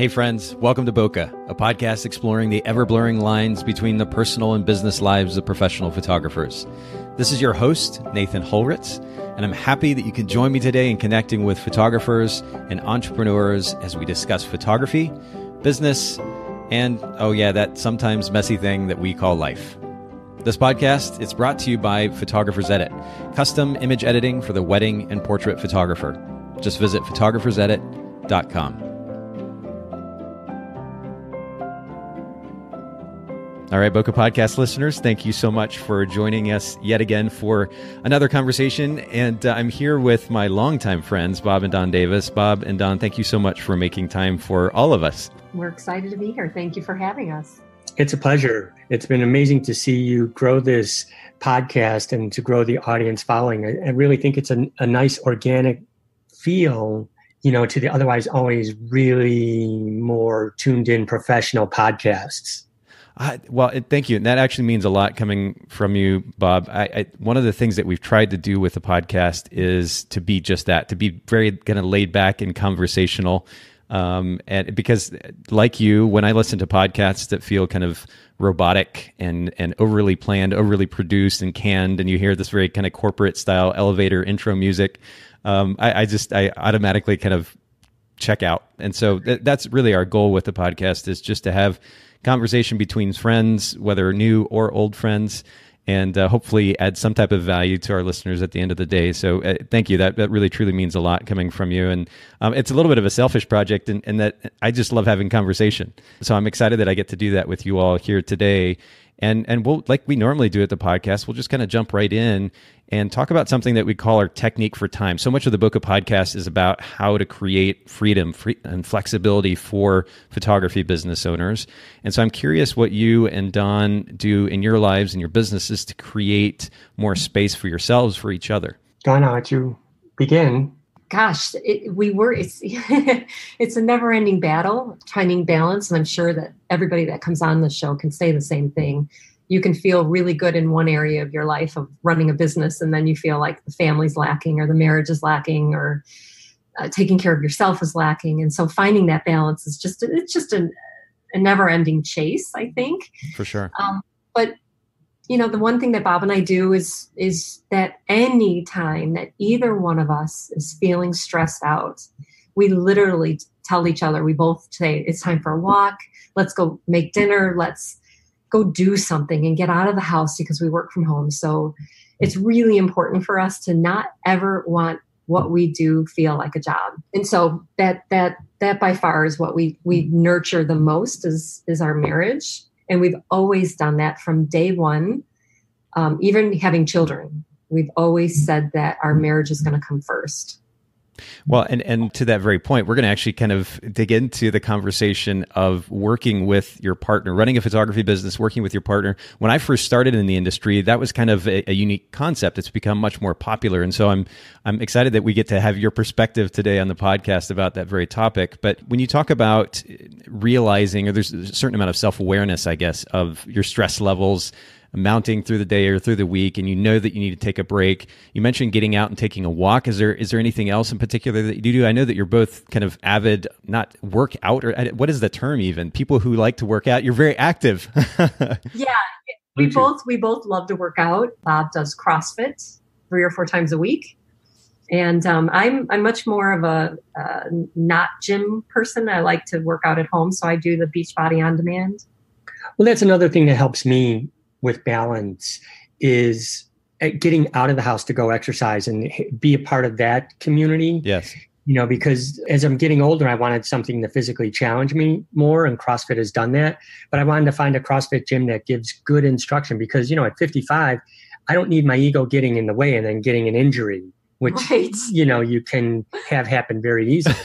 Hey, friends, welcome to Bokeh, a podcast exploring the ever blurring lines between the personal and business lives of professional photographers. This is your host, Nathan Holritz, and I'm happy that you can join me today in connecting with photographers and entrepreneurs as we discuss photography, business, and, oh, yeah, that sometimes messy thing that we call life. This podcast is brought to you by Photographers Edit, custom image editing for the wedding and portrait photographer. Just visit photographersedit.com. All right, Bokeh Podcast listeners, thank you so much for joining us yet again for another conversation. And uh, I'm here with my longtime friends, Bob and Dawn Davis. Bob and Dawn, thank you so much for making time for all of us. We're excited to be here. Thank you for having us. It's a pleasure. It's been amazing to see you grow this podcast and to grow the audience following. I, I really think it's a, a nice organic feel you know, to the otherwise always really more tuned in professional podcasts. I, well, it, thank you. And that actually means a lot coming from you, Bob. I, I, one of the things that we've tried to do with the podcast is to be just that, to be very kind of laid back and conversational. Um, and because, like you, when I listen to podcasts that feel kind of robotic and and overly planned, overly produced and canned, and you hear this very kind of corporate style elevator intro music, um, I, I just I automatically kind of check out. And so th- that's really our goal with the podcast is just to have conversation between friends, whether new or old friends, and uh, hopefully add some type of value to our listeners at the end of the day. So uh, thank you. That that really truly means a lot coming from you. And um, it's a little bit of a selfish project, and, and that I just love having conversation. So I'm excited that I get to do that with you all here today. And and we'll like we normally do at the podcast, we'll just kind of jump right in and talk about something that we call our technique for time. So much of the Bokeh podcast is about how to create freedom free, and flexibility for photography business owners. And so I'm curious what you and Dawn do in your lives and your businesses to create more space for yourselves for each other. Dawn, how you begin? Gosh, it, we were it's it's a never-ending battle finding balance, and I'm sure that everybody that comes on the show can say the same thing. You can feel really good in one area of your life of running a business and then you feel like the family's lacking or the marriage is lacking or uh, taking care of yourself is lacking. And so finding that balance is just it's just a, a never ending chase i think. For sure. Um, but you know the one thing that bob and i do is is that any time that either one of us is feeling stressed out we literally tell each other we both say it's time for a walk let's go make dinner let's go do something and get out of the house because we work from home. So it's really important for us to not ever want what we do feel like a job. And so that that that by far is what we we nurture the most is is our marriage. And we've always done that from day one, um, even having children. We've always said that our marriage is going to come first. Well, and, and to that very point, we're going to actually kind of dig into the conversation of working with your partner, running a photography business, working with your partner. When I first started in the industry, that was kind of a, a unique concept. It's become much more popular, and so I'm I'm excited that we get to have your perspective today on the podcast about that very topic. But when you talk about realizing, or there's a certain amount of self awareness, I guess, of your stress levels mounting through the day or through the week and you know that you need to take a break. You mentioned getting out and taking a walk. Is there is there anything else in particular that you do? I know that you're both kind of avid not work out or what is the term even? People who like to work out. You're very active. Yeah. We both we both love to work out. Bob does crossfit three or four times a week. And um, I'm I'm much more of a uh, not gym person. I like to work out at home, so I do the Beachbody on demand. Well, that's another thing that helps me with balance is uh, getting out of the house to go exercise and be a part of that community. Yes. You know, because as I'm getting older, I wanted something to physically challenge me more, and CrossFit has done that. But I wanted to find a CrossFit gym that gives good instruction because, you know, at 55, I don't need my ego getting in the way and then getting an injury which right. you know you can have happen very easily.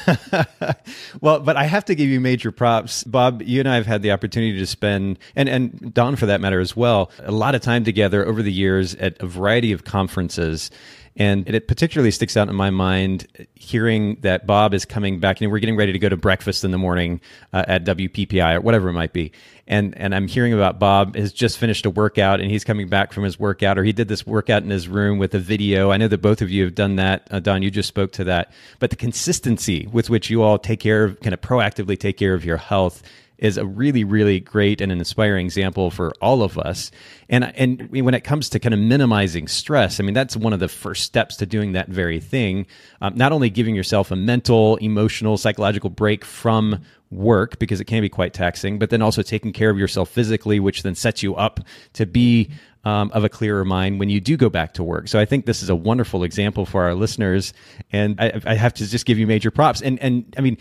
well, but I have to give you major props, Bob. You and I have had the opportunity to spend, and and Dawn for that matter as well, a lot of time together over the years at a variety of conferences. And it particularly sticks out in my mind hearing that Bob is coming back and we're getting ready to go to breakfast in the morning uh, at WPPI or whatever it might be. And, and I'm hearing about Bob has just finished a workout and he's coming back from his workout or he did this workout in his room with a video. I know that both of you have done that. Uh, Dawn, you just spoke to that. But the consistency with which you all take care of, kind of proactively take care of your health is a really, really great and an inspiring example for all of us. And and when it comes to kind of minimizing stress, I mean that's one of the first steps to doing that very thing. Um, not only giving yourself a mental, emotional, psychological break from work because it can be quite taxing, but then also taking care of yourself physically, which then sets you up to be um, of a clearer mind when you do go back to work. So I think this is a wonderful example for our listeners, and I, I have to just give you major props. And and I mean,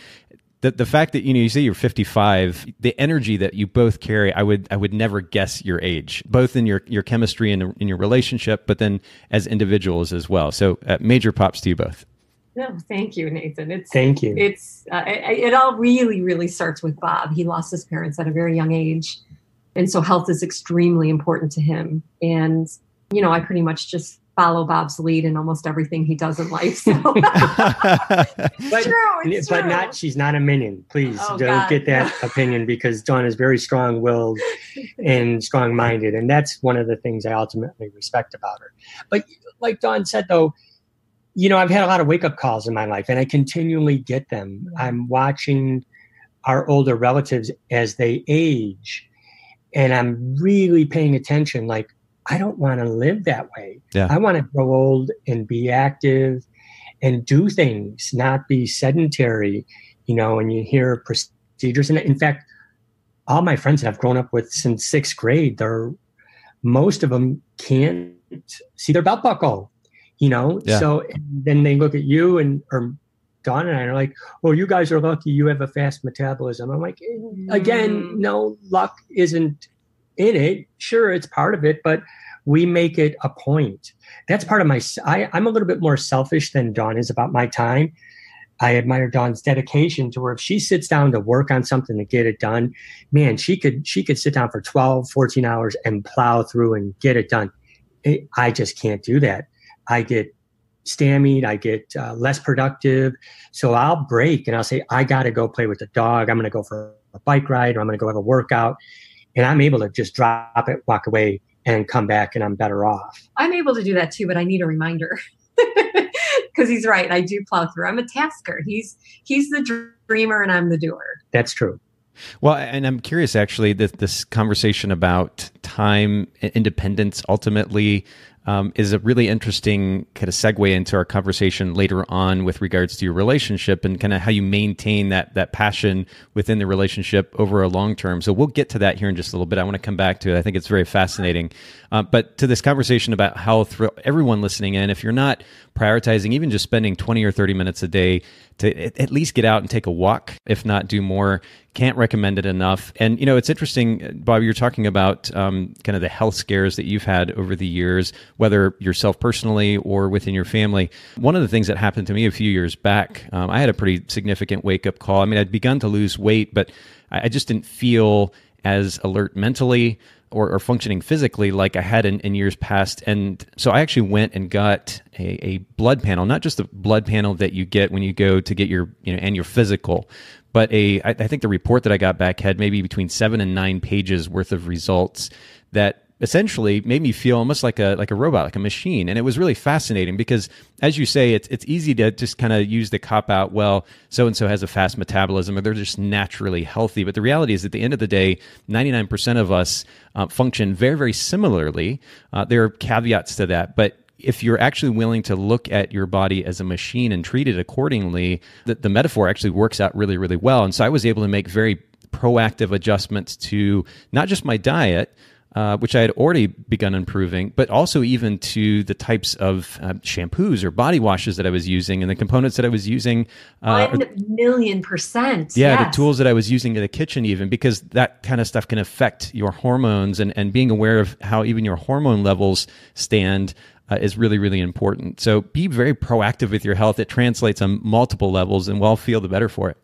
the the fact that you know you say you're 55, the energy that you both carry, I would I would never guess your age, both in your your chemistry and in your relationship, but then as individuals as well. So uh, major props to you both. No, thank you, Nathan. It's thank you. It's uh, it, it all really really starts with Bob. He lost his parents at a very young age, and so health is extremely important to him. And you know, I pretty much just follow Bob's lead in almost everything he does in life. So. but, true, but true. not she's not a minion. Please oh, don't God. get that opinion because Dawn is very strong willed and strong minded. And that's one of the things I ultimately respect about her. But like Dawn said though, you know, I've had a lot of wake up calls in my life and I continually get them. I'm watching our older relatives as they age and I'm really paying attention like I don't want to live that way. Yeah. I want to grow old and be active and do things, not be sedentary, you know, and you hear procedures. And in fact, all my friends that I've grown up with since sixth grade, they're most of them can't see their belt buckle, you know? Yeah. So then they look at you and, or Dawn and I are like, oh, you guys are lucky you have a fast metabolism. I'm like, again, mm. no, luck isn't in it. Sure, it's part of it, but we make it a point. That's part of my. I, I'm a little bit more selfish than Dawn is about my time. I admire Dawn's dedication to where if she sits down to work on something to get it done, man, she could she could sit down for 12, 14 hours and plow through and get it done. I just can't do that. I get stymied, I get uh, less productive. So I'll break and I'll say, I got to go play with the dog. I'm going to go for a bike ride or I'm going to go have a workout and I'm able to just drop it, walk away, and come back, and I'm better off. I'm able to do that too, but I need a reminder because he's right. I do plow through. I'm a tasker. He's he's the dreamer, and I'm the doer. That's true. Well, and I'm curious actually that this conversation about time independence ultimately um, is a really interesting kind of segue into our conversation later on with regards to your relationship and kind of how you maintain that that passion within the relationship over a long term. So we'll get to that here in just a little bit. I want to come back to it. I think it's very fascinating. Uh, but to this conversation about health, everyone listening in, if you're not prioritizing even just spending 20 or 30 minutes a day to at least get out and take a walk, if not do more. Can't recommend it enough. And, you know, it's interesting, Bob, you're talking about um, kind of the health scares that you've had over the years, whether yourself personally or within your family. One of the things that happened to me a few years back, um, I had a pretty significant wake up call. I mean, I'd begun to lose weight, but I just didn't feel as alert mentally or, or functioning physically like I had in, in, years past. And so I actually went and got a, a blood panel, not just the blood panel that you get when you go to get your, you know, and your physical, but a, I, I think the report that I got back had maybe between seven and nine pages worth of results that essentially made me feel almost like a like a robot, like a machine. And it was really fascinating because, as you say, it's it's easy to just kind of use the cop out. Well, so and so has a fast metabolism, or they're just naturally healthy. But the reality is, at the end of the day, ninety nine percent of us uh, function very very similarly. Uh, there are caveats to that, but if you're actually willing to look at your body as a machine and treat it accordingly, the, the metaphor actually works out really, really well. And so I was able to make very proactive adjustments to not just my diet, uh, which I had already begun improving, but also even to the types of uh, shampoos or body washes that I was using and the components that I was using. Uh, One million percent. Yeah, yes. the tools that I was using in the kitchen, even because that kind of stuff can affect your hormones and, and being aware of how even your hormone levels stand. Uh, is really, really important. So be very proactive with your health. It translates on multiple levels, and we'll feel the better for it.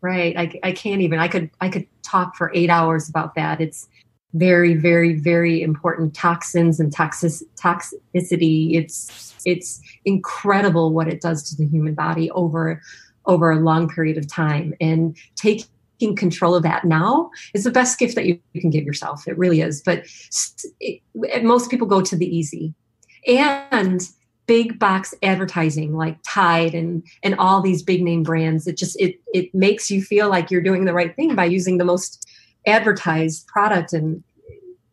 Right. I, I can't even. I could. I could talk for eight hours about that. It's very, very, very important toxins and toxic, toxicity. It's it's incredible what it does to the human body over over a long period of time. And taking control of that now is the best gift that you, you can give yourself. It really is. But it, most people go to the easy. And big box advertising like Tide and and all these big name brands, it just it it makes you feel like you're doing the right thing by using the most advertised product and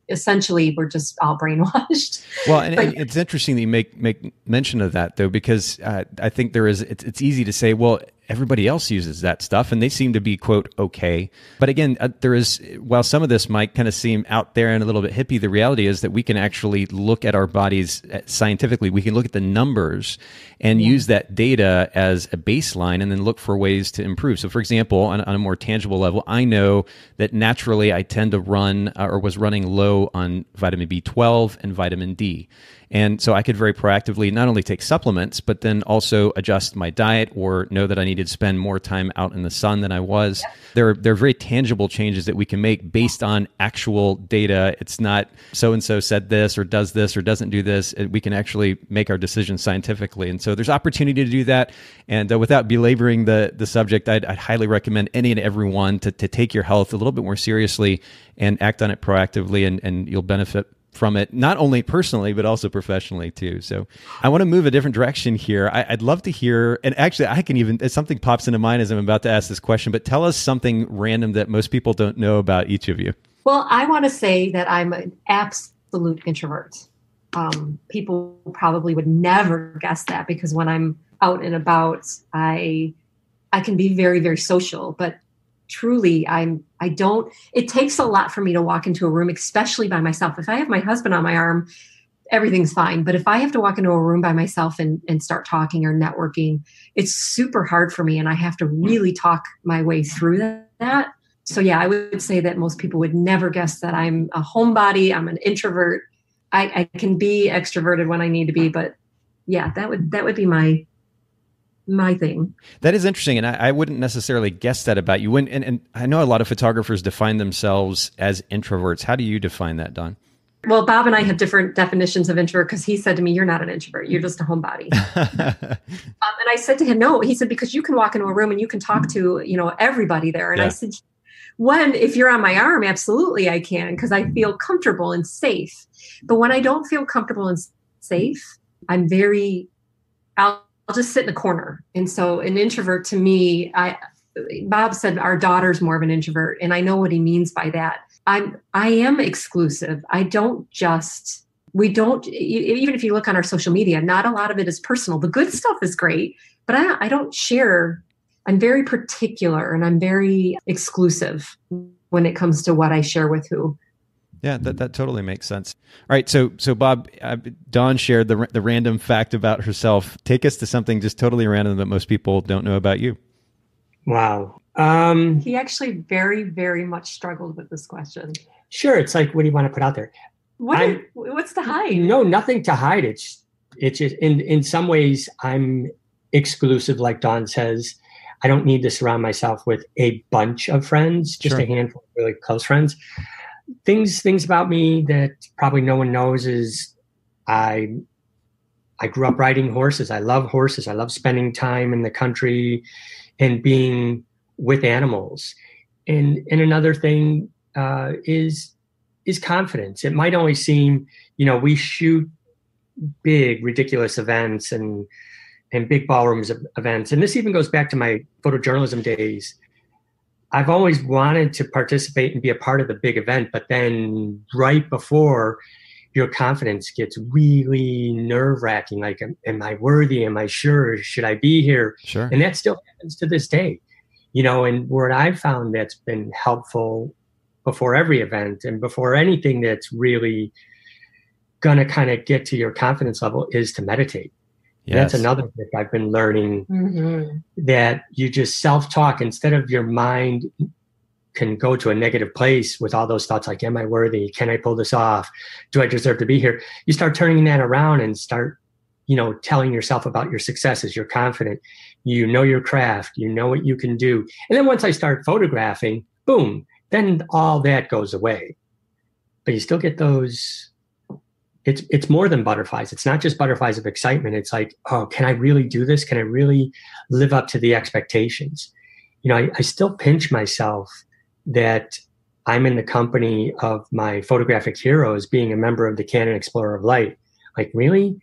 essentially we're just all brainwashed. Well, and, but, and, it's interesting that you make make mention of that though, because uh, I think there is it's, it's easy to say, well, everybody else uses that stuff and they seem to be quote okay. But again uh, there is while some of this might kind of seem out there and a little bit hippie the reality is that we can actually look at our bodies uh, scientifically. We can look at the numbers and use that data as a baseline and then look for ways to improve. So for example on, on a more tangible level i know that naturally i tend to run uh, or was running low on vitamin b12 and vitamin d. And so I could very proactively not only take supplements, but then also adjust my diet or know that I needed to spend more time out in the sun than I was. Yeah. There, are, there are very tangible changes that we can make based on actual data. It's not so and so said this or does this or doesn't do this. We can actually make our decisions scientifically. And so there's opportunity to do that. And uh, without belaboring the, the subject, I'd, I'd highly recommend any and everyone to, to take your health a little bit more seriously and act on it proactively, and, and you'll benefit from it, not only personally, but also professionally too. So I want to move a different direction here. I, would love to hear, and actually, I can even, something pops into mind as I'm about to ask this question, but tell us something random that most people don't know about each of you. Well, I want to say that I'm an absolute introvert. Um, people probably would never guess that because when I'm out and about, I I can be very very social, but truly i'm i don't it takes a lot for me to walk into a room especially by myself. If i have my husband on my arm everything's fine. But if i have to walk into a room by myself and, and start talking or networking it's super hard for me and i have to really talk my way through that. So yeah i would say that most people would never guess that i'm a homebody i'm an introvert. I, I can be extroverted when i need to be but yeah that would that would be my my thing. That is interesting, and I, I, wouldn't necessarily guess that about you. and, and I know a lot of photographers define themselves as introverts. How do you define that, Dawn? Well, Bob and I have different definitions of introvert because he said to me, "You're not an introvert. You're just a homebody." um, and I said to him, "No." He said, "Because you can walk into a room and you can talk to you know everybody there." And yeah. I said, "When if you're on my arm, absolutely I can because I feel comfortable and safe. But when I don't feel comfortable and safe, I'm very I'll I'll just sit in a corner. And so an introvert to me, I Bob said our daughter's more of an introvert, and I know what he means by that. I'm I am exclusive. I don't just we don't even if you look on our social media, not a lot of it is personal. The good stuff is great, but I, I don't share. I'm very particular and I'm very exclusive when it comes to what I share with who. Yeah, that, that totally makes sense. All right, so so Bob, uh, Dawn shared the the random fact about herself. Take us to something just totally random that most people don't know about you. Wow. Um, he actually very very much struggled with this question. Sure, it's like what do you want to put out there? What are, what's to hide? No, nothing to hide. It's it's just in in some ways I'm exclusive, like Dawn says. I don't need to surround myself with a bunch of friends, just sure. a handful of really close friends things things about me that probably no one knows is I I grew up riding horses. I love horses. I love spending time in the country and being with animals. And and another thing uh, is is confidence. It might only seem, you know, we shoot big, ridiculous events and and big ballrooms of events. And this even goes back to my photojournalism days. I've always wanted to participate and be a part of the big event, but then right before your confidence gets really nerve wracking. Like, am, am, I worthy? Am I sure? Should I be here? Sure. And that still happens to this day, you know. And what I've found that's been helpful before every event and before anything that's really gonna kind of get to your confidence level is to meditate. Yes. That's another thing I've been learning mm-hmm. that you just self talk instead of your mind can go to a negative place with all those thoughts like, Am I worthy? Can I pull this off? Do I deserve to be here? You start turning that around and start, you know, telling yourself about your successes. You're confident. You know your craft. You know what you can do. And then once I start photographing, boom, then all that goes away. but you still get those it's it's more than butterflies. It's not just butterflies of excitement. It's like oh can i really do this? Can i really live up to the expectations? You know i, I still pinch myself that i'm in the company of my photographic heroes being a member of the canon explorer of light. Like really?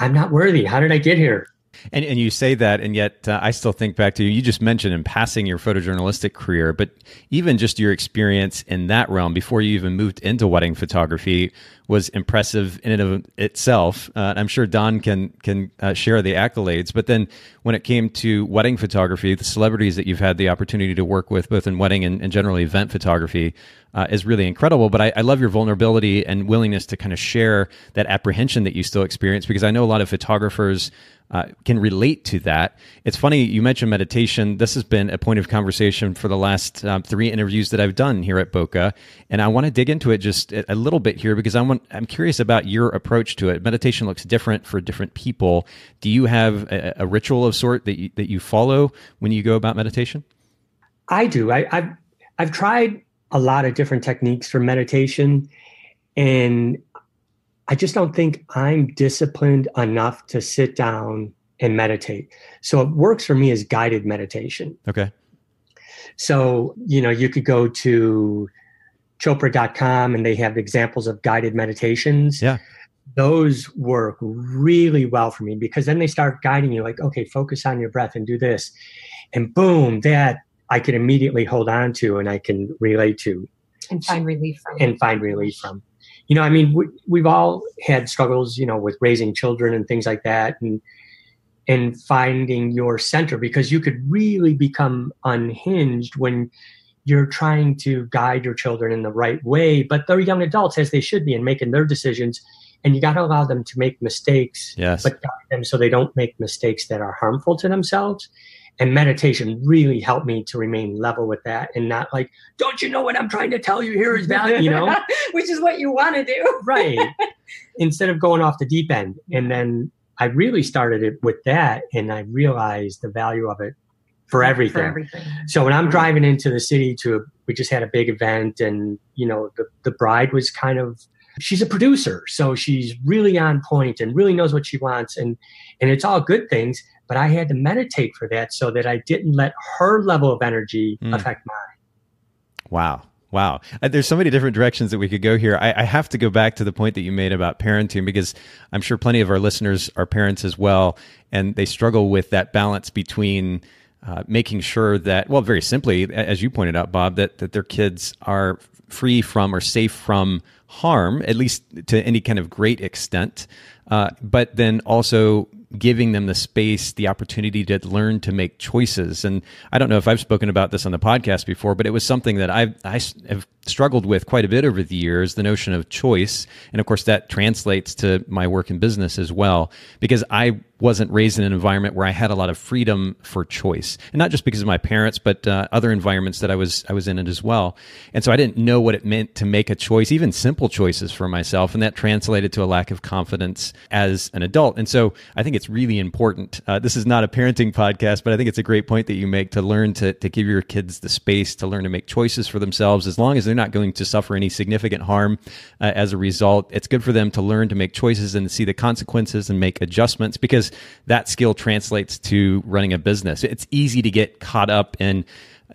I'm not worthy. How did i get here and, and you say that, and yet uh, I still think back to you. You just mentioned in passing your photojournalistic career, but even just your experience in that realm before you even moved into wedding photography was impressive in and of itself. Uh, I'm sure Dawn can can uh, share the accolades. But then when it came to wedding photography, the celebrities that you've had the opportunity to work with, both in wedding and, and generally event photography, uh, is really incredible. But I, I, love your vulnerability and willingness to kind of share that apprehension that you still experience because I know a lot of photographers uh, can relate to that. It's funny you mentioned meditation. This has been a point of conversation for the last um, three interviews that I've done here at Bokeh, and I want to dig into it just a little bit here because I want, I'm curious about your approach to it. Meditation looks different for different people. Do you have a, a ritual of sort that you, that you follow when you go about meditation? I do. I, I've I've tried a lot of different techniques for meditation, and I just don't think I'm disciplined enough to sit down and meditate. So what works for me is guided meditation. Okay. So, you know, you could go to chopra.com and they have examples of guided meditations. Yeah. Those work really well for me because then they start guiding you like, okay, focus on your breath and do this. And boom, that I can immediately hold on to and I can relate to. And find relief from. And find relief from you know, I mean, we, we've all had struggles, you know, with raising children and things like that, and and finding your center because you could really become unhinged when you're trying to guide your children in the right way, but they're young adults as they should be and making their decisions. And you got to allow them to make mistakes, yes. but guide them so they don't make mistakes that are harmful to themselves and meditation really helped me to remain level with that and not like don't you know what i'm trying to tell you here is value you know which is what you want to do right instead of going off the deep end and then i really started it with that and i realized the value of it for everything. For everything. So when I'm driving into the city to, we just had a big event and, you know, the, the bride was kind of, she's a producer. So she's really on point and really knows what she wants. And, and it's all good things but I had to meditate for that so that I didn't let her level of energy mm. affect mine. Wow. Wow. Uh, there's so many different directions that we could go here. I, I, have to go back to the point that you made about parenting because I'm sure plenty of our listeners are parents as well, and they struggle with that balance between uh, making sure that, well, very simply, as you pointed out, Bob, that, that their kids are free from or safe from harm, at least to any kind of great extent, uh, but then also giving them the space, the opportunity to learn to make choices. And I don't know if I've spoken about this on the podcast before, but it was something that I've, I have struggled with quite a bit over the years the notion of choice. And of course, that translates to my work in business as well, because I wasn't raised in an environment where I had a lot of freedom for choice, and not just because of my parents, but uh, other environments that I was I was in it as well. And so I didn't know what it meant to make a choice, even simple choices for myself, and that translated to a lack of confidence as an adult. And so I think it's really important. Uh, this is not a parenting podcast, but I think it's a great point that you make to learn to to give your kids the space to learn to make choices for themselves, as long as they're not going to suffer any significant harm uh, as a result. It's good for them to learn to make choices and see the consequences and make adjustments because that skill translates to running a business. It's easy to get caught up in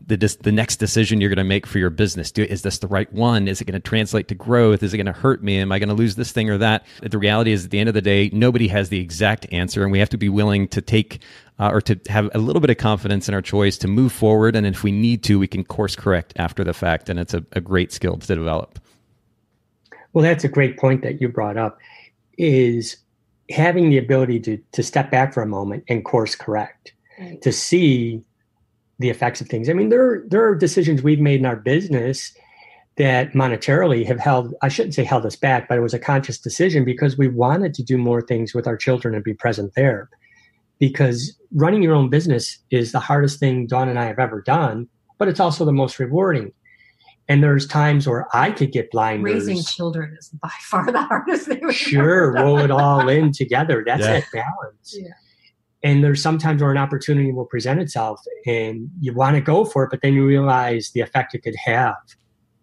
the the next decision you're going to make for your business. Do is this the right one? Is it going to translate to growth? Is it going to hurt me? Am I going to lose this thing or that? The reality is, at the end of the day, nobody has the exact answer, and we have to be willing to take uh, or to have a little bit of confidence in our choice to move forward. And if we need to, we can course correct after the fact, and it's a, a great skill to develop. Well, that's a great point that you brought up. Is having the ability to to step back for a moment and course correct right. to see the effects of things. I mean, there there are decisions we've made in our business that monetarily have held I shouldn't say held us back, but it was a conscious decision because we wanted to do more things with our children and be present there. Because running your own business is the hardest thing Dawn and I have ever done, but it's also the most rewarding. And there's times where I could get blinders. Raising children is by far the hardest thing. Sure, roll it all in together. That's yeah. that balance. Yeah. And there's sometimes where an opportunity will present itself and you want to go for it, but then you realize the effect it could have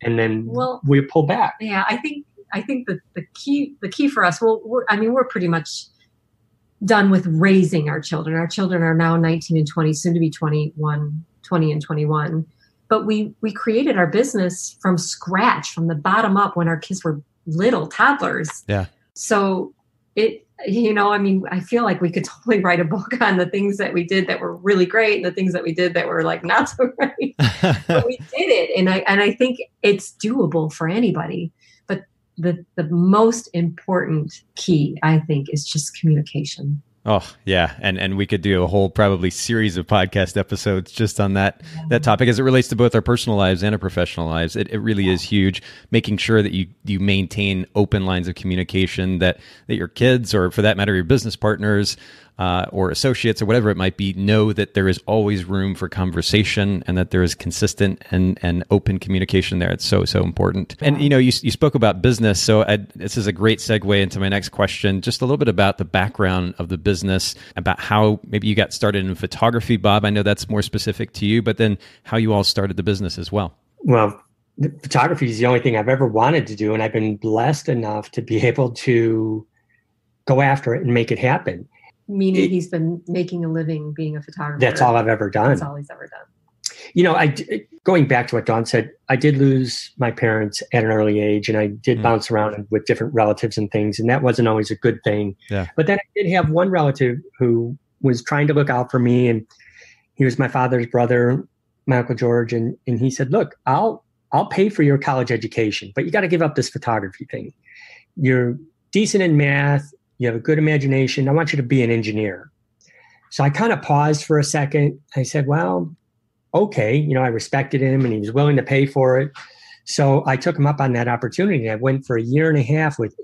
and then well, we pull back. Yeah, I think I think that the key the key for us. Well, I mean, we're pretty much done with raising our children. Our children are now 19 and 20, soon to be 21, 20 and 21. But we we created our business from scratch, from the bottom up when our kids were little toddlers. Yeah. So it you know, I mean, I feel like we could totally write a book on the things that we did that were really great and the things that we did that were like not so great. but we did it. And I and I think it's doable for anybody. But the the most important key, I think, is just communication. Oh yeah, and and we could do a whole probably series of podcast episodes just on that that topic. As it relates to both our personal lives and our professional lives. It, it really is huge, making sure that you you maintain open lines of communication that that your kids or for that matter your business partners uh, or associates or whatever it might be know that there is always room for conversation and that there is consistent and, and open communication there. It's so, so important. And, you know, you, you spoke about business. So I, this is a great segue into my next question. Just a little bit about the background of the business, about how maybe you got started in photography, Bob. I know that's more specific to you, but then how you all started the business as well. Well, photography is the only thing I've ever wanted to do. And I've been blessed enough to be able to go after it and make it happen meaning it, he's been making a living being a photographer. That's all I've ever done. That's all he's ever done. You know, I going back to what Dawn said, I did lose my parents at an early age, and I did mm. bounce around with different relatives and things, and that wasn't always a good thing. Yeah. But then I did have one relative who was trying to look out for me, and he was my father's brother, my uncle George, and and he said, "Look, I'll I'll pay for your college education, but you got to give up this photography thing. You're decent in math you have a good imagination. I want you to be an engineer. So I kind of paused for a second. I said, well, okay. You know, I respected him and he was willing to pay for it. So I took him up on that opportunity. I went for a year and a half with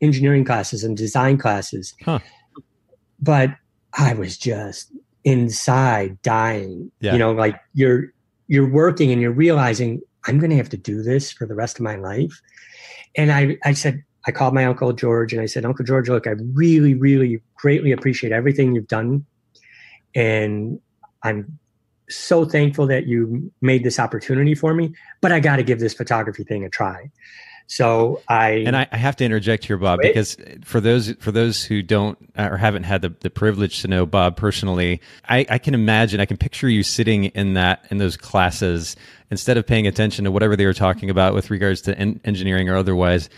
engineering classes and design classes. Huh. But I was just inside dying. Yeah. You know, like you're you're working and you're realizing I'm going to have to do this for the rest of my life. And I I said, I called my uncle George and I said, Uncle George, look, I really, really greatly appreciate everything you've done. And I'm so thankful that you made this opportunity for me, but I got to give this photography thing a try. So I and I, I have to interject here, Bob, wait. because for those for those who don't uh, or haven't had the, the privilege to know Bob personally, I, I can imagine, I can picture you sitting in that in those classes instead of paying attention to whatever they were talking about with regards to en- engineering or otherwise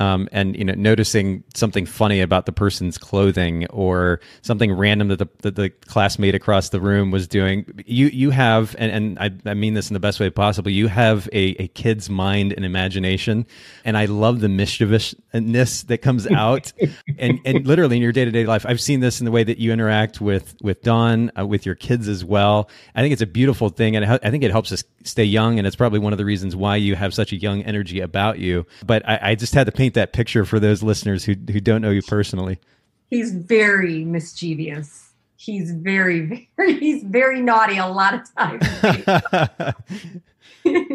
um, and you know noticing something funny about the person's clothing or something random that the, that the classmate across the room was doing. You you have and, and I, I mean this in the best way possible you have a, a kid's mind and imagination. And I love the mischievousness that comes out and and literally in your day-to-day life. I've seen this in the way that you interact with with Dawn uh, with your kids as well. I think it's a beautiful thing and I think it helps us stay young and it's probably one of the reasons why you have such a young energy about you. But I, I just had to paint paint that picture for those listeners who who don't know you personally. He's very mischievous. He's very very he's very naughty a lot of times.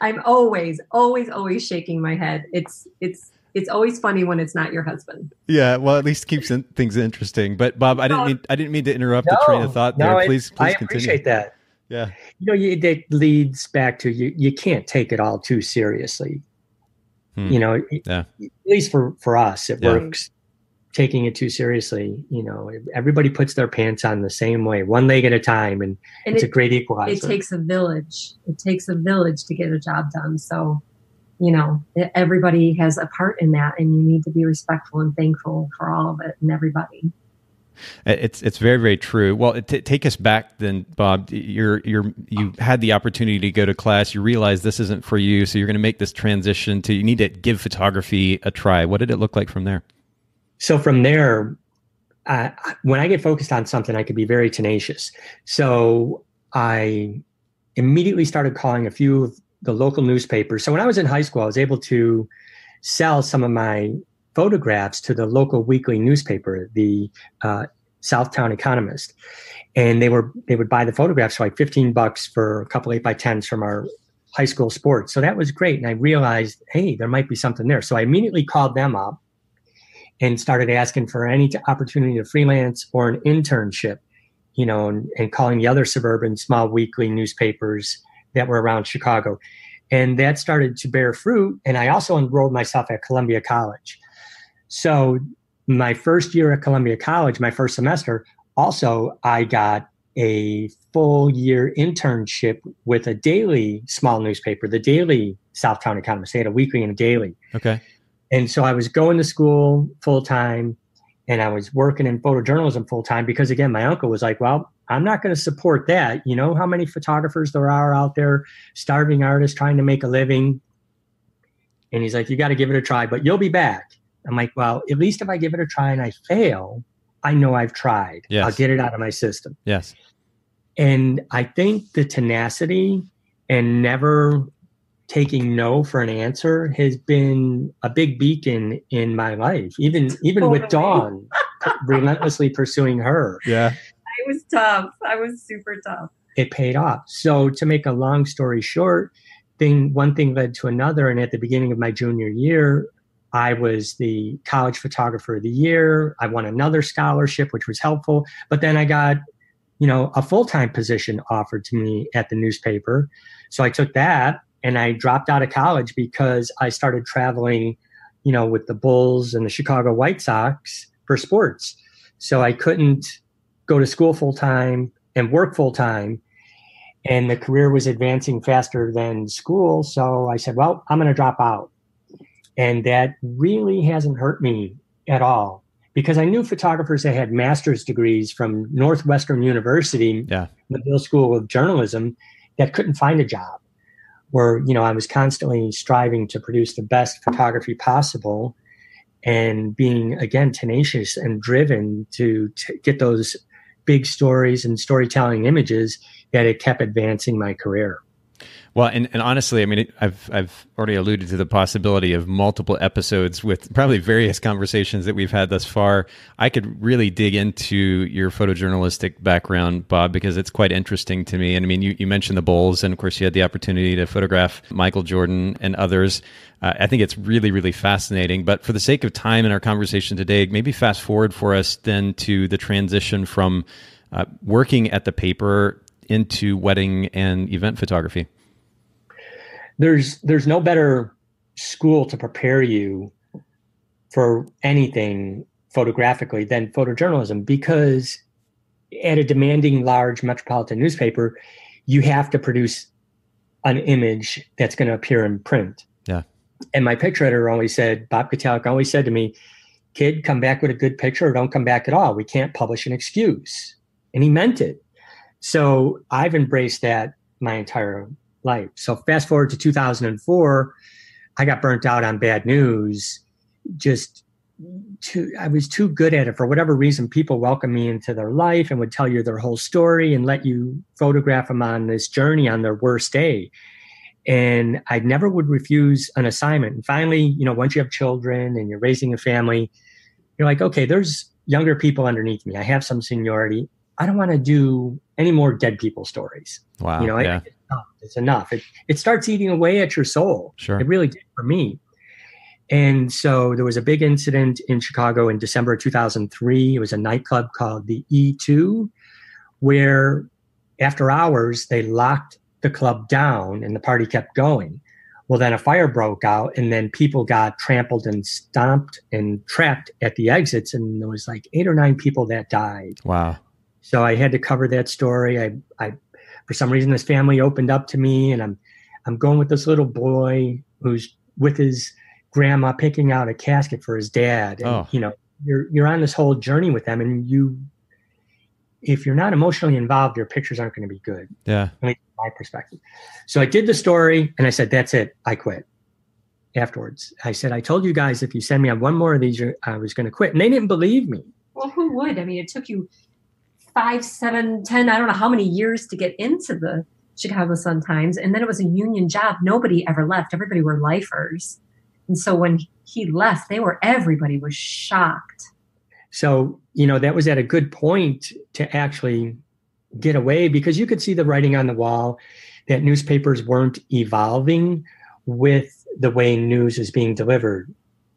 I'm always always always shaking my head. It's it's it's always funny when it's not your husband. Yeah, well, at least keeps things interesting. But Bob, I didn't oh. mean I didn't mean to interrupt no, the train of thought there. No, please, please I continue. appreciate that. Yeah, you know, you, that leads back to you. You can't take it all too seriously. Hmm. You know, yeah. at least for for us, it yeah. works. Taking it too seriously, you know, everybody puts their pants on the same way, one leg at a time, and, and it's it, a great equalizer. It takes a village. It takes a village to get a job done. So, you know, everybody has a part in that, and you need to be respectful and thankful for all of it and everybody. It's it's very very true. Well, t- take us back then, Bob. You're you're you had the opportunity to go to class. You realize this isn't for you, so you're going to make this transition to you need to give photography a try. What did it look like from there? So from there, uh, when I get focused on something, I could be very tenacious. So I immediately started calling a few of the local newspapers. So when I was in high school, I was able to sell some of my photographs to the local weekly newspaper, the uh, Southtown Economist, and they were they would buy the photographs for like fifteen bucks for a couple eight by tens from our high school sports. So that was great, and I realized, hey, there might be something there. So I immediately called them up and started asking for any opportunity to freelance or an internship, you know, and, and calling the other suburban small weekly newspapers that were around Chicago. And that started to bear fruit. And I also enrolled myself at Columbia College. So my first year at Columbia College, my first semester, also I got a full year internship with a daily small newspaper, the Daily Southtown Economist. They had a weekly and a daily. Okay. And so I was going to school full time and I was working in photojournalism full time because, again, my uncle was like, well, I'm not going to support that. You know how many photographers there are out there, starving artists trying to make a living? And he's like, you got to give it a try, but you'll be back. I'm like, well, at least if I give it a try and I fail, I know I've tried. Yes. I'll get it out of my system. Yes. And I think the tenacity and never taking no for an answer has been a big beacon in my life. Even even with Dawn, relentlessly pursuing her. Yeah. I was tough. I was super tough. It paid off. So to make a long story short, thing one thing led to another, and at the beginning of my junior year, I was the college photographer of the year. I won another scholarship, which was helpful. But then I got, you know, a full time position offered to me at the newspaper. So I took that and I dropped out of college because I started traveling, you know, with the Bulls and the Chicago White Sox for sports. So I couldn't go to school full time and work full time. And the career was advancing faster than school. So I said, well, I'm going to drop out. And that really hasn't hurt me at all because I knew photographers that had master's degrees from Northwestern University, yeah. the Medill School of Journalism, that couldn't find a job. Where you know I was constantly striving to produce the best photography possible, and being again tenacious and driven to t- get those big stories and storytelling images that it kept advancing my career. Well, and, and honestly, I mean, I've I've already alluded to the possibility of multiple episodes with probably various conversations that we've had thus far. I could really dig into your photojournalistic background, Bob, because it's quite interesting to me. And I mean, you, you mentioned the Bulls, and of course, you had the opportunity to photograph Michael Jordan and others. Uh, I think it's really, really fascinating. But for the sake of time in our conversation today, maybe fast forward for us then to the transition from uh, working at the paper into wedding and event photography there's there's no better school to prepare you for anything photographically than photojournalism because at a demanding large metropolitan newspaper you have to produce an image that's going to appear in print. Yeah. And my picture editor always said bob Katalik always said to me kid come back with a good picture or don't come back at all. We can't publish an excuse. And he meant it. So i've embraced that my entire life. So fast forward to 2004, I got burnt out on bad news. Just too, I was too good at it for whatever reason. People welcome me into their life and would tell you their whole story and let you photograph them on this journey on their worst day. And I never would refuse an assignment. And finally, you know, once you have children and you're raising a family, you're like, okay, there's younger people underneath me. I have some seniority. I don't want to do any more dead people stories. Wow. You know, yeah. it, it's enough. It, it starts eating away at your soul. Sure. It really did for me. And so there was a big incident in Chicago in December 2003. It was a nightclub called the E2, where after hours they locked the club down and the party kept going. Well, then a fire broke out, and then people got trampled and stomped and trapped at the exits, and there was like eight or nine people that died. Wow. So I had to cover that story. I, I for some reason this family opened up to me and i'm i'm going with this little boy who's with his grandma picking out a casket for his dad and Oh. you know you're you're on this whole journey with them and you if you're not emotionally involved your pictures aren't going to be good Yeah. at least from my perspective so i did the story and i said that's it i quit afterwards i said i told you guys if you send me on one more of these i was going to quit and they didn't believe me Well, who would? I mean, it took you five, seven, ten, I don't know how many years to get into the Chicago Sun Times. And then it was a union job. Nobody ever left. Everybody were lifers. And so when he left, they were, everybody was shocked. So, you know, that was at a good point to actually get away because you could see the writing on the wall that newspapers weren't evolving with the way news is being delivered.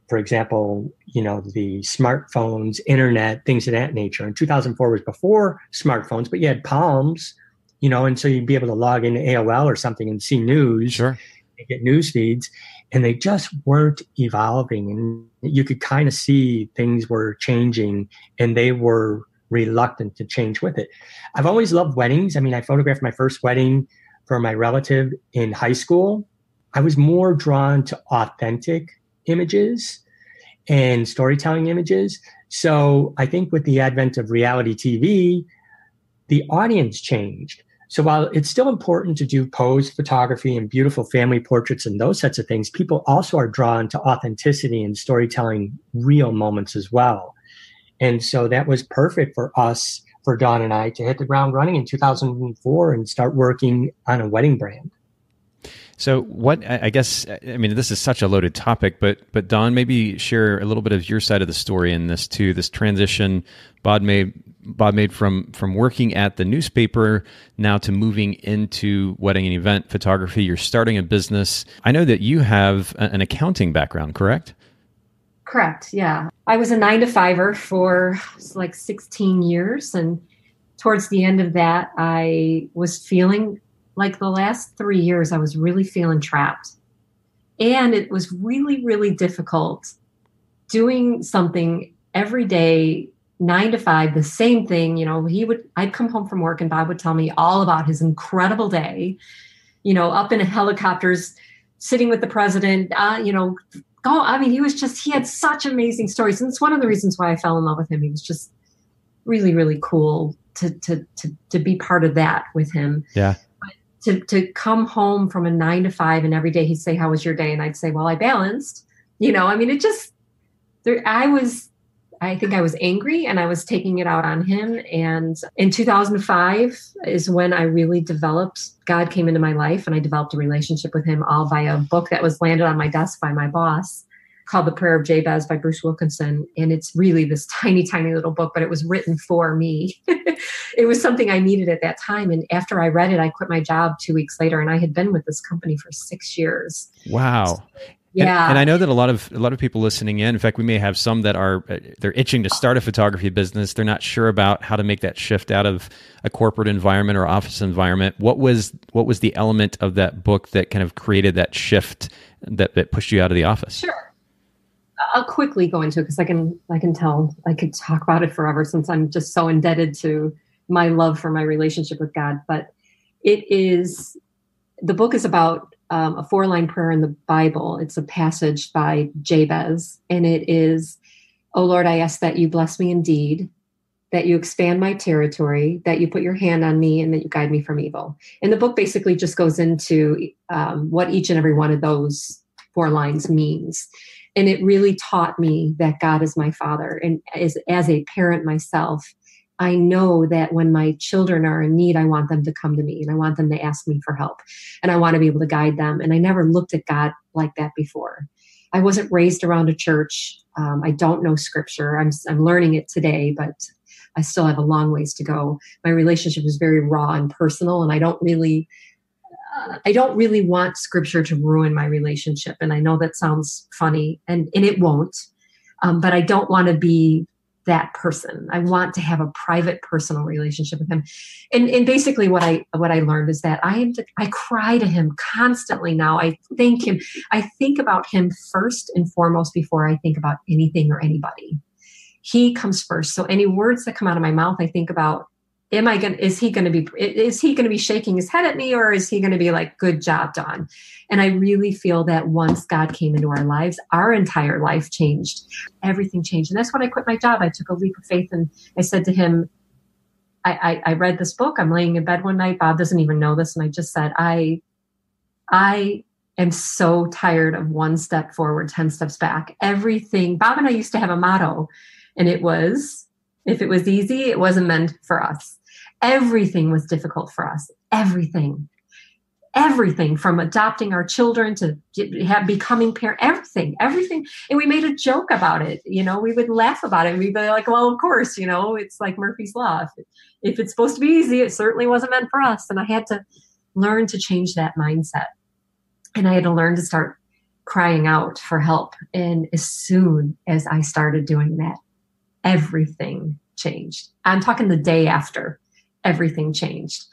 For example, you know, the smartphones, internet, things of that nature. And 2004 was before smartphones, but you had palms, you know, and so you'd be able to log into AOL or something and see news Sure. get news feeds, and they just weren't evolving. And you could kind of see things were changing, and they were reluctant to change with it. I've always loved weddings. I mean, I photographed my first wedding for my relative in high school. I was more drawn to authentic images and storytelling images. So I think with the advent of reality TV, the audience changed. So while it's still important to do pose photography and beautiful family portraits and those sorts of things, people also are drawn to authenticity and storytelling real moments as well. And so that was perfect for us, for Dawn and I, to hit the ground running in 2004 and start working on a wedding brand. So, what I guess I mean, this is such a loaded topic, but but Dawn, maybe share a little bit of your side of the story in this too. This transition Bob made Bob made from from working at the newspaper now to moving into wedding and event photography. You're starting a business. I know that you have an accounting background, correct? Correct. Yeah, I was a nine to fiver for like 16 years, and towards the end of that, I was feeling like the last three years, I was really feeling trapped. And it was really, really difficult doing something every day, nine to five, the same thing. You know, he would, I'd come home from work and Bob would tell me all about his incredible day, you know, up in helicopters, sitting with the president, uh, you know, go. I mean, he was just, he had such amazing stories. And it's one of the reasons why I fell in love with him. He was just really, really cool to, to, to, to be part of that with him. Yeah to to come home from a nine to five and every day he'd say how was your day? And i'd say well i balanced. You know i mean it just there i was i think i was angry and i was taking it out on him. And in 2005 is when i really developed god came into my life and i developed a relationship with him all by a book that was landed on my desk by my boss called The Prayer of Jabez by Bruce Wilkinson. And it's really this tiny, tiny little book, but it was written for me. it was something I needed at that time. And after I read it, I quit my job two weeks later and I had been with this company for six years. Wow. yeah. And, and, I know that a lot of a lot of people listening in, in fact, we may have some that are uh, they're itching to start a photography business. They're not sure about how to make that shift out of a corporate environment or office environment. What was what was the element of that book that kind of created that shift that, that pushed you out of the office? Sure. I'll quickly go into it because I can I can tell I could talk about it forever since I'm just so indebted to my love for my relationship with God. But it is the book is about um, a four line prayer in the Bible. It's a passage by Jabez, and it is, "Oh Lord, I ask that you bless me indeed." That you expand my territory, that you put your hand on me, and that you guide me from evil. And the book basically just goes into um, what each and every one of those four lines means and it really taught me that God is my father. And as, as a parent myself, I know that when my children are in need, I want them to come to me and I want them to ask me for help and I want to be able to guide them. And I never looked at God like that before. I wasn't raised around a church. Um, I don't know scripture. I'm, I'm learning it today, but I still have a long ways to go. My relationship is very raw and personal, and I don't really I don't really want scripture to ruin my relationship. And I know that sounds funny, and, and it won't. Um, but I don't want to be that person. I want to have a private, personal relationship with him. And, and basically, what I what I learned is that I I cry to him constantly now. I thank him. I think about him first and foremost before I think about anything or anybody. He comes first. So any words that come out of my mouth, I think about am I going is he going to be, is he going to be shaking his head at me or is he going to be like, good job, Dawn? And I really feel that once God came into our lives, our entire life changed. Everything changed. And that's when I quit my job. I took a leap of faith and I said to him, I, I, I read this book. I'm laying in bed one night. Bob doesn't even know this. And I just said, I, I am so tired of one step forward, 10 steps back. Everything, Bob and I used to have a motto, and it was, if it was easy, it wasn't meant for us. Everything was difficult for us. Everything. Everything from adopting our children to have becoming parent, everything, everything. And we made a joke about it. You know, we would laugh about it. We'd be like, well, of course, you know, it's like Murphy's Law. If, if it's supposed to be easy, it certainly wasn't meant for us. And I had to learn to change that mindset. And I had to learn to start crying out for help. And as soon as I started doing that, everything changed. I'm talking the day after everything changed.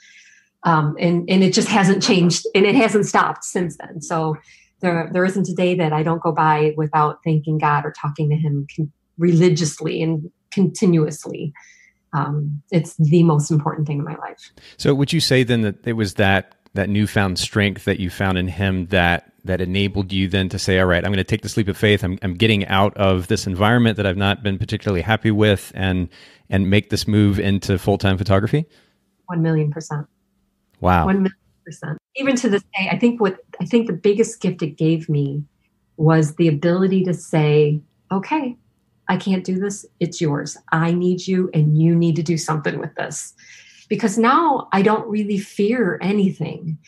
Um, and and it just hasn't changed and it hasn't stopped since then. So there there isn't a day that I don't go by without thanking God or talking to Him con- religiously and continuously. Um, it's the most important thing in my life. So would you say then that it was that that newfound strength that you found in Him that that enabled you then to say, all right, I'm going to take this leap of faith. I'm, I'm getting out of this environment that I've not been particularly happy with and, and make this move into full-time photography? One million percent. Wow. One million percent. Even to this day, I think what, I think the biggest gift it gave me was the ability to say, okay, I can't do this. It's yours. I need you and you need to do something with this. Because now I don't really fear anything.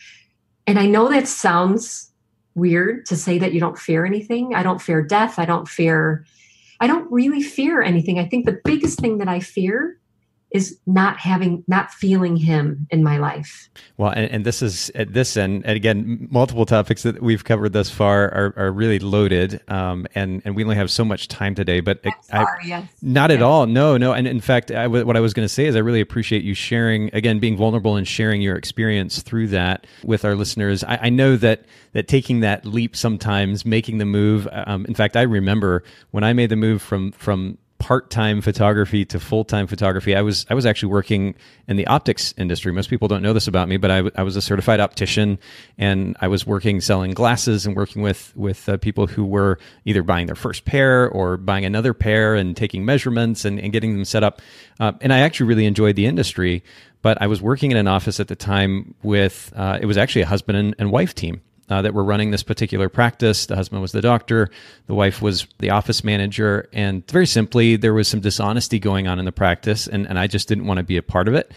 And I know that sounds weird to say that you don't fear anything. I don't fear death. I don't fear, I don't really fear anything. I think the biggest thing that I fear is not having not feeling him in my life well and, and this is at this end and again multiple topics that we've covered thus far are, are really loaded um, and and we only have so much time today but sorry, I, yes. not yes. at all no no and in fact I, what i was going to say is i really appreciate you sharing again being vulnerable and sharing your experience through that with our listeners i, I know that that taking that leap sometimes making the move um, in fact i remember when i made the move from from part-time photography to full-time photography. I was I was actually working in the optics industry. Most people don't know this about me, but I, I was a certified optician, and I was working selling glasses and working with with uh, people who were either buying their first pair or buying another pair and taking measurements and, and getting them set up. Uh, and I actually really enjoyed the industry. But I was working in an office at the time with uh, it was actually a husband and, and wife team uh, that were running this particular practice. The husband was the doctor, the wife was the office manager, and very simply, there was some dishonesty going on in the practice, and, and I just didn't want to be a part of it.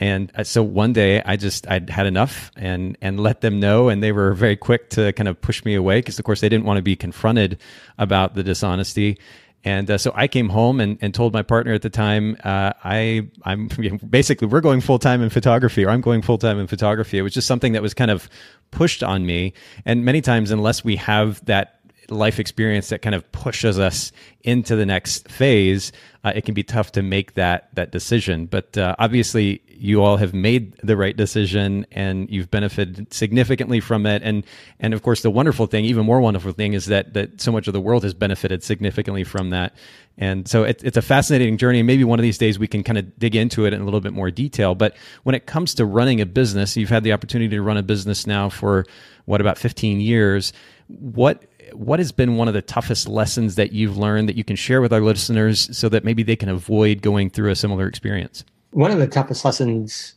And uh, so one day I just I'd had enough and and let them know, and they were very quick to kind of push me away because of course they didn't want to be confronted about the dishonesty. And uh, so I came home and, and told my partner at the time, uh, I I'm basically we're going full time in photography, or I'm going full time in photography. It was just something that was kind of pushed on me, and many times unless we have that life experience that kind of pushes us into the next phase, uh, it can be tough to make that that decision. But uh, obviously, you all have made the right decision, and you've benefited significantly from it. And and of course, the wonderful thing, even more wonderful thing, is that that so much of the world has benefited significantly from that. And so it, it's a fascinating journey. And maybe one of these days we can kind of dig into it in a little bit more detail. But when it comes to running a business, you've had the opportunity to run a business now for what about 15 years. What what has been one of the toughest lessons that you've learned that you can share with our listeners so that maybe they can avoid going through a similar experience? One of the toughest lessons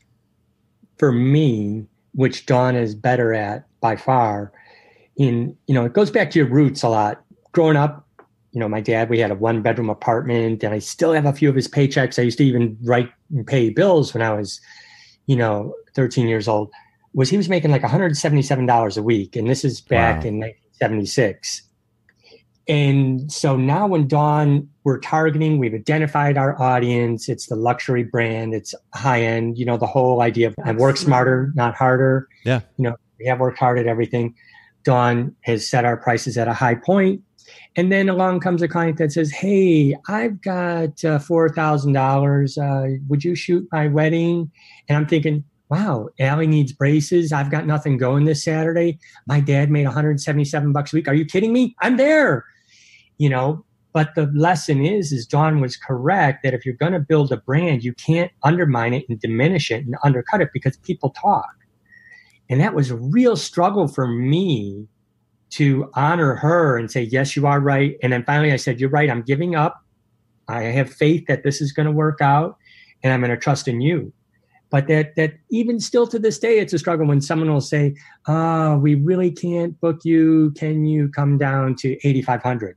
for me, which Dawn is better at by far, in you know, it goes back to your roots a lot. Growing up, you know, my dad, we had a one bedroom apartment and I still have a few of his paychecks. I used to even write and pay bills when I was, you know, 13 years old. Was he was making like $177 a week. And this is back wow. in 76. And so now when Dawn, we're targeting, we've identified our audience. It's the luxury brand. It's high end, you know, the whole idea of I work smarter, not harder. Yeah. You know, we have worked hard at everything. Dawn has set our prices at a high point. And then along comes a client that says, Hey, I've got uh, $4,000. Uh, would you shoot my wedding? And I'm thinking, wow, Allie needs braces. I've got nothing going this Saturday. My dad made 177 bucks a week. Are you kidding me? I'm there. You know, but the lesson is, is Dawn was correct that if you're going to build a brand, you can't undermine it and diminish it and undercut it because people talk. And that was a real struggle for me to honor her and say, yes, you are right. And then finally I said, you're right. I'm giving up. I have faith that this is going to work out and I'm going to trust in you but that that even still to this day it's a struggle when someone will say oh we really can't book you. Can you come down to 8500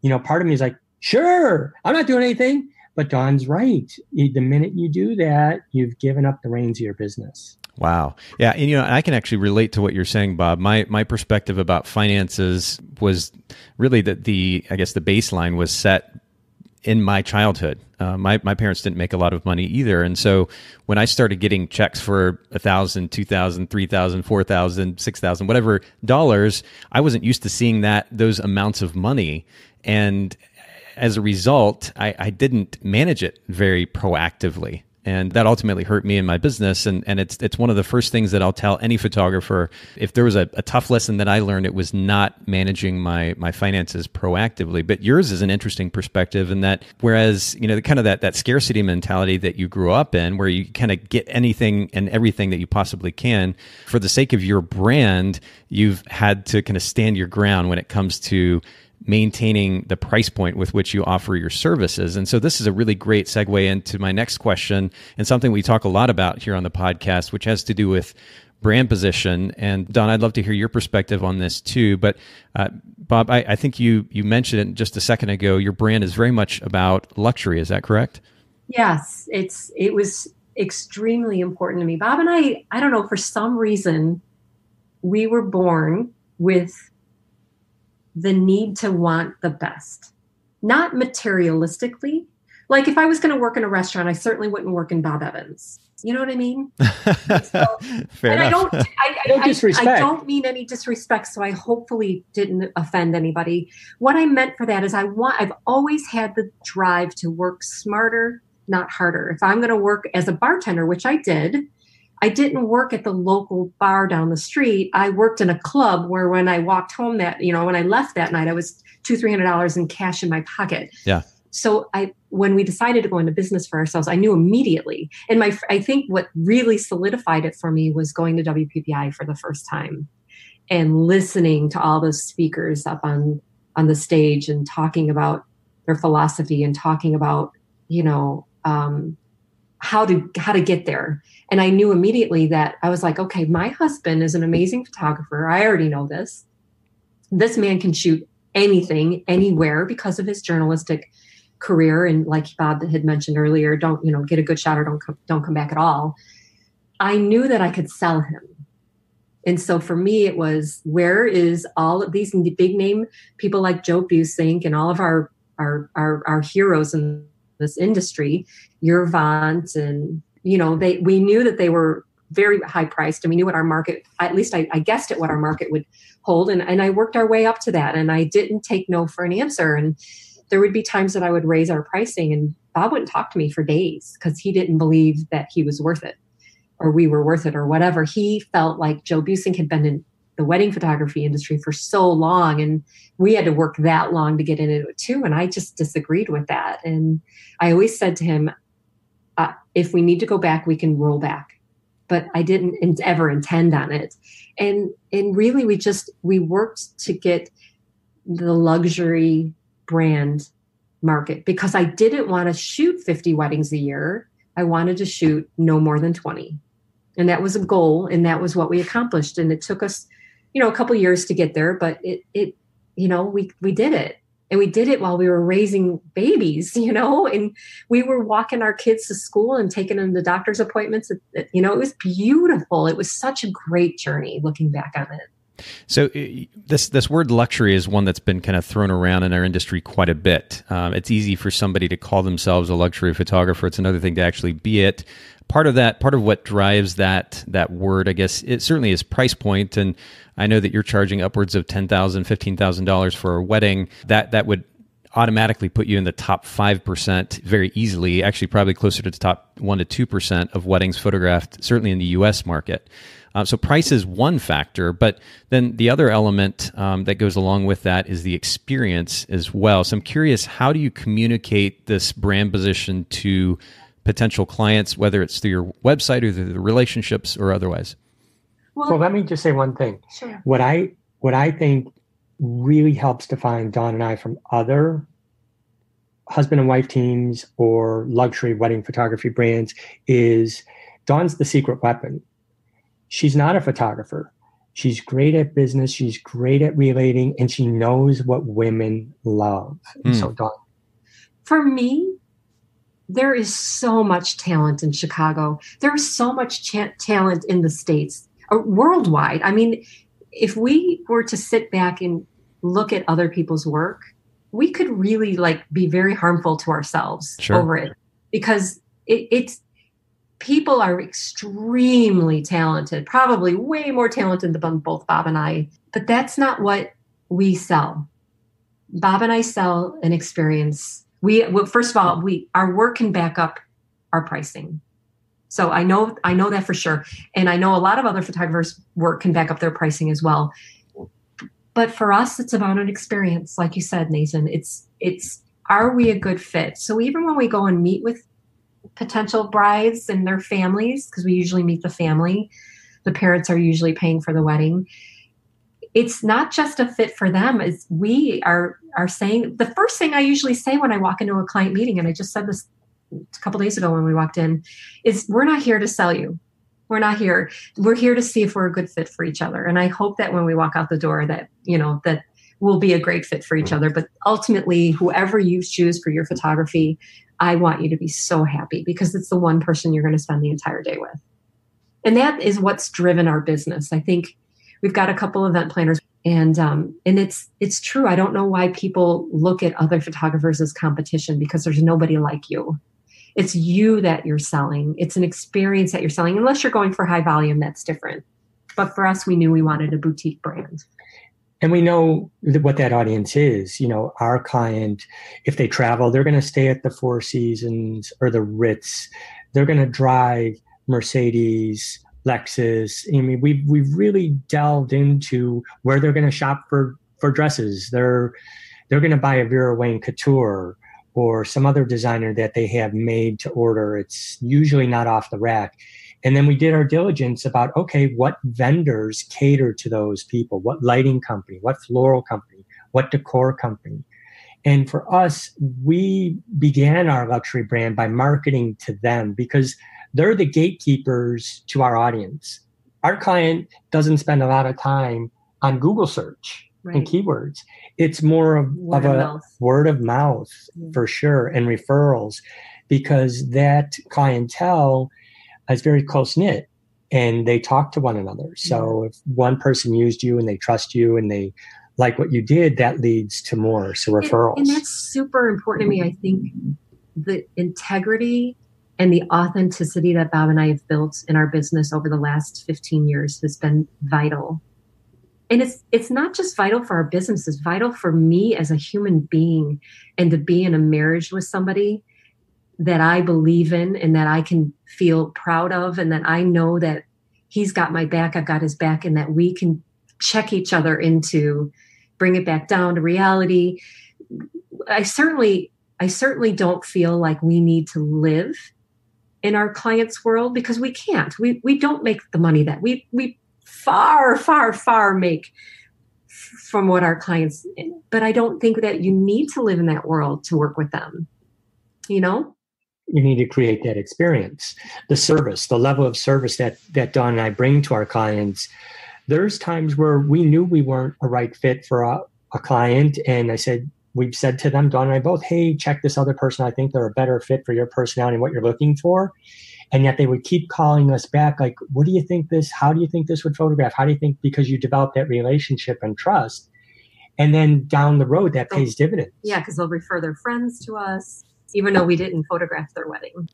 you know part of me is like sure i'm not doing anything. But Dawn's right. The minute you do that you've given up the reins of your business. Wow. Yeah, and you know, I can actually relate to what you're saying, Bob. My my perspective about finances was really that the I guess the baseline was set in my childhood. Uh, my, my parents didn't make a lot of money either. And so when I started getting checks for a thousand, two thousand, three thousand, four thousand, six thousand, whatever dollars, I wasn't used to seeing that, those amounts of money. And as a result, I, I didn't manage it very proactively. And that ultimately hurt me in my business. And and it's it's one of the first things that I'll tell any photographer. If there was a, a tough lesson that I learned, it was not managing my my finances proactively. But yours is an interesting perspective in that whereas you know the kind of that that scarcity mentality that you grew up in, where you kind of get anything and everything that you possibly can for the sake of your brand, you've had to kind of stand your ground when it comes to maintaining the price point with which you offer your services. And so this is a really great segue into my next question and something we talk a lot about here on the podcast, which has to do with brand position. And Dawn, I'd love to hear your perspective on this too. But uh, Bob, I, I, think you you mentioned it just a second ago. Your brand is very much about luxury. Is that correct? Yes, it's it was extremely important to me. Bob and I, I don't know, for some reason, we were born with the need to want the best, not materialistically. Like if I was going to work in a restaurant, I certainly wouldn't work in Bob Evans. You know what I mean? So, Fair and enough. I don't, I, I, don't disrespect. I, I don't mean any disrespect. So I hopefully didn't offend anybody. What I meant for that is I want, I've always had the drive to work smarter, not harder. If I'm going to work as a bartender, which I did, I didn't work at the local bar down the street. I worked in a club where when I walked home that, you know, when I left that night, I was two, three hundred dollars in cash in my pocket. Yeah. So I, when we decided to go into business for ourselves, I knew immediately. And my, I think what really solidified it for me was going to WPPI for the first time and listening to all the speakers up on on the stage and talking about their philosophy and talking about, you know, um, how to how to get there and i knew immediately that i was like okay my husband is an amazing photographer. I already know this. This man can shoot anything anywhere because of his journalistic career. And like bob had mentioned earlier don't you know get a good shot or don't come, don't come back at all. I knew that i could sell him. And so for me it was where is all of these big name people like joe Buissink and all of our our our, our heroes in this industry, your Yervant, and you know, they we knew that they were very high priced, and we knew what our market. At least I, I guessed at what our market would hold, and and I worked our way up to that, and I didn't take no for an answer, and there would be times that I would raise our pricing, and Bob wouldn't talk to me for days because he didn't believe that he was worth it or we were worth it or whatever. He felt like Joe Buissink had been in the wedding photography industry for so long and we had to work that long to get into it too and i just disagreed with that and i always said to him uh, if we need to go back we can roll back. But i didn't ever intend on it. And and really we just we worked to get the luxury brand market because i didn't want to shoot 50 weddings a year. I wanted to shoot no more than 20 and that was a goal and that was what we accomplished. And it took us you know a couple years to get there but it it you know we we did it and we did it while we were raising babies you know and we were walking our kids to school and taking them to doctor's appointments. You know it was beautiful. It was such a great journey looking back on it so this this word luxury is one that's been kind of thrown around in our industry quite a bit. Um, it's easy for somebody to call themselves a luxury photographer. It's another thing to actually be it part of that part of what drives that that word i guess it certainly is price point. and i know that you're charging upwards of $10000 $15000 for a wedding that that would automatically put you in the top 5% very easily actually probably closer to the top 1 to 2% of weddings photographed certainly in the us market uh, so price is one factor, but then the other element um, that goes along with that is the experience as well. So I'm curious, how do you communicate this brand position to potential clients, whether it's through your website or through the relationships or otherwise? Well, well, let me just say one thing. Sure. What I what I think really helps define Dawn and I from other husband and wife teams or luxury wedding photography brands is Dawn's the secret weapon. She's not a photographer. She's great at business. She's great at relating, and she knows what women love. Mm. So, Dawn. For me, there is so much talent in Chicago. There's so much cha- talent in the States, uh, worldwide. I mean, if we were to sit back and look at other people's work, we could really like be very harmful to ourselves sure. over it because it, it's people are extremely talented, probably way more talented than both Bob and I, but that's not what we sell. Bob and I sell an experience we well, first of all we our work can back up our pricing So I know I know that for sure, and I know a lot of other photographers work can back up their pricing as well. But for us, it's about an experience, like you said, Nathan. It's it's are we a good fit? So even when we go and meet with potential brides and their families, because we usually meet the family, the parents are usually paying for the wedding. It's not just a fit for them. Is we are are saying the first thing I usually say when I walk into a client meeting, and I just said this a couple days ago when we walked in is we're not here to sell you we're not here we're here to see if we're a good fit for each other and i hope that when we walk out the door that you know that we'll be a great fit for each other but ultimately whoever you choose for your photography i want you to be so happy because it's the one person you're going to spend the entire day with. And that is what's driven our business. I think we've got a couple event planners and um, and it's it's true. I don't know why people look at other photographers as competition because there's nobody like you. It's you that you're selling. It's an experience that you're selling unless you're going for high volume that's different. But for us we knew we wanted a boutique brand and we know what that audience is you know our client if they travel they're going to stay at the four seasons or the ritz they're going to drive mercedes lexus i mean we've, we've really delved into where they're going to shop for for dresses they're they're going to buy a vera wang couture or some other designer that they have made to order. It's usually not off the rack. And then we did our diligence about okay, what vendors cater to those people? What lighting company? What floral company? What decor company? And for us, we began our luxury brand by marketing to them because they're the gatekeepers to our audience. Our client doesn't spend a lot of time on Google search right. and keywords. It's more of, word of, of a word of mouth mm-hmm. for sure and referrals because that clientele is very close knit and they talk to one another. So if one person used you and they trust you and they like what you did, that leads to more. So referrals. And, and that's super important to me. I think the integrity and the authenticity that Bob and I have built in our business over the last 15 years has been vital and it's it's not just vital for our business it's vital for me as a human being and to be in a marriage with somebody that i believe in and that i can feel proud of and that i know that he's got my back i've got his back and that we can check each other into bring it back down to reality. I certainly i certainly don't feel like we need to live in our clients world because we can't. We we don't make the money that we we far, far, far make from what our clients but i don't think that you need to live in that world to work with them you know you need to create that experience. The service the level of service that that Dawn and i bring to our clients there's times where we knew we weren't a right fit for a, a client. And i said we've said to them Dawn and i both hey check this other person. I think they're a better fit for your personality and what you're looking for. And yet they would keep calling us back like what do you think this how do you think this would photograph? How do you think because you develop that relationship and trust. And then down the road that pays dividends. Yeah because they'll refer their friends to us even though we didn't photograph their wedding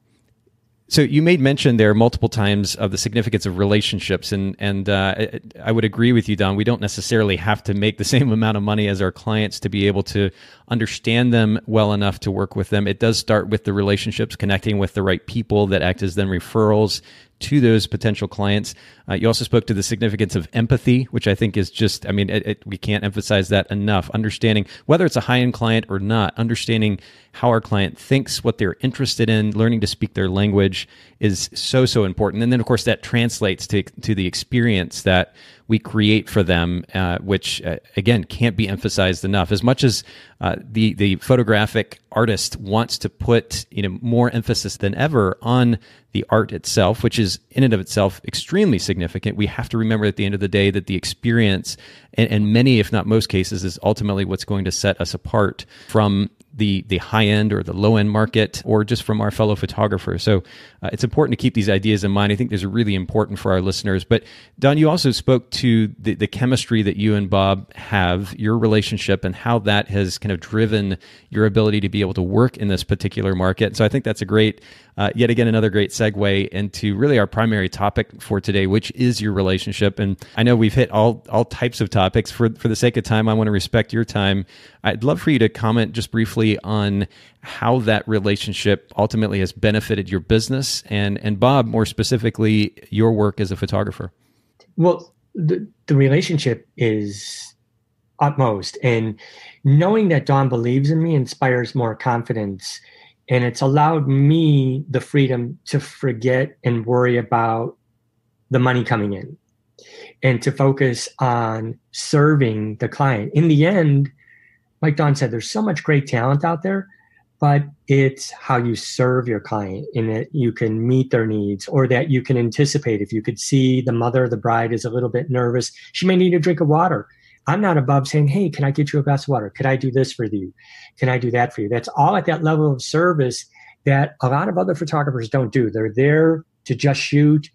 so you made mention there multiple times of the significance of relationships, and and uh, I would agree with you, Dawn. We don't necessarily have to make the same amount of money as our clients to be able to understand them well enough to work with them. It does start with the relationships, connecting with the right people that act as then referrals to those potential clients. Uh, you also spoke to the significance of empathy, which I think is just, I mean, it, it, we can't emphasize that enough. Understanding whether it's a high end client or not, understanding how our client thinks, what they're interested in, learning to speak their language is so, so important. And then, of course, that translates to, to the experience that we create for them, uh, which uh, again can't be emphasized enough. As much as uh, the the photographic artist wants to put you know more emphasis than ever on the art itself, which is in and of itself extremely significant. We have to remember at the end of the day that the experience, and, and many, if not most cases, is ultimately what's going to set us apart from the the high end or the low end market or just from our fellow photographers. So uh, it's important to keep these ideas in mind. I think these are really important for our listeners. But Dawn, you also spoke to the, the chemistry that you and Bob have, your relationship, and how that has kind of driven your ability to be able to work in this particular market. So I think that's a great, uh, yet again, another great segue into really our primary topic for today, which is your relationship. And I know we've hit all all types of topics. For for the sake of time, I want to respect your time. I'd love for you to comment just briefly on how that relationship ultimately has benefited your business and and Bob more specifically your work as a photographer. Well, the, the relationship is utmost and knowing that Dawn believes in me inspires more confidence and it's allowed me the freedom to forget and worry about the money coming in and to focus on serving the client. In the end, like Dawn said, there's so much great talent out there, but it's how you serve your client in that you can meet their needs or that you can anticipate. If you could see the mother, of the bride is a little bit nervous, she may need a drink of water. I'm not above saying, Hey, can I get you a glass of water? Could I do this for you? Can I do that for you? That's all at that level of service that a lot of other photographers don't do. They're there to just shoot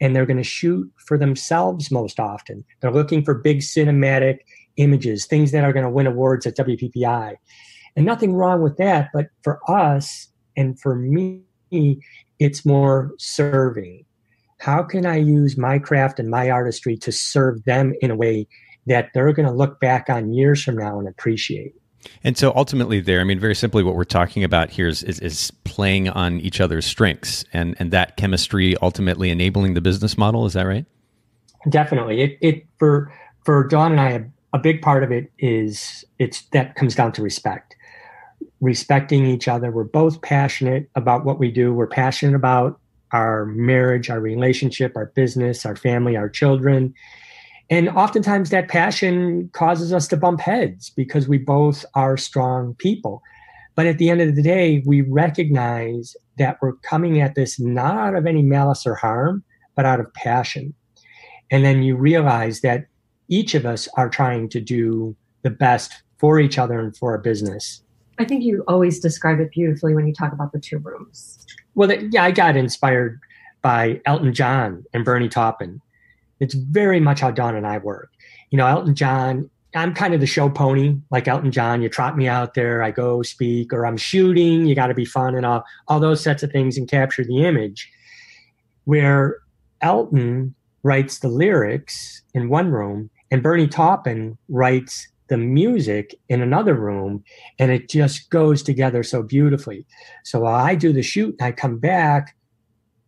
and they're going to shoot for themselves most often. They're looking for big cinematic images, things that are going to win awards at WPPI. And nothing wrong with that. But for us and for me, it's more serving. How can I use my craft and my artistry to serve them in a way that they're going to look back on years from now and appreciate? And so ultimately, there, I mean, very simply, what we're talking about here is, is, is, playing on each other's strengths and, and that chemistry ultimately enabling the business model. Is that right? Definitely. It, it for for Dawn and I, a big part of it is it's that comes down to respect, respecting each other. We're both passionate about what we do. We're passionate about our marriage, our relationship, our business, our family, our children and oftentimes that passion causes us to bump heads because we both are strong people. But at the end of the day, we recognize that we're coming at this not out of any malice or harm, but out of passion. And then you realize that each of us are trying to do the best for each other and for our business. I think you always describe it beautifully when you talk about the two rooms. Well, yeah, I got inspired by Elton John and Bernie Taupin it's very much how Dawn and I work. You know, Elton John, I'm kind of the show pony, like Elton John. You trot me out there, I go speak, or I'm shooting. You got to be fun and all, all those sets of things and capture the image. Where Elton writes the lyrics in one room, and Bernie Taupin writes the music in another room, and it just goes together so beautifully. So while I do the shoot, and I come back,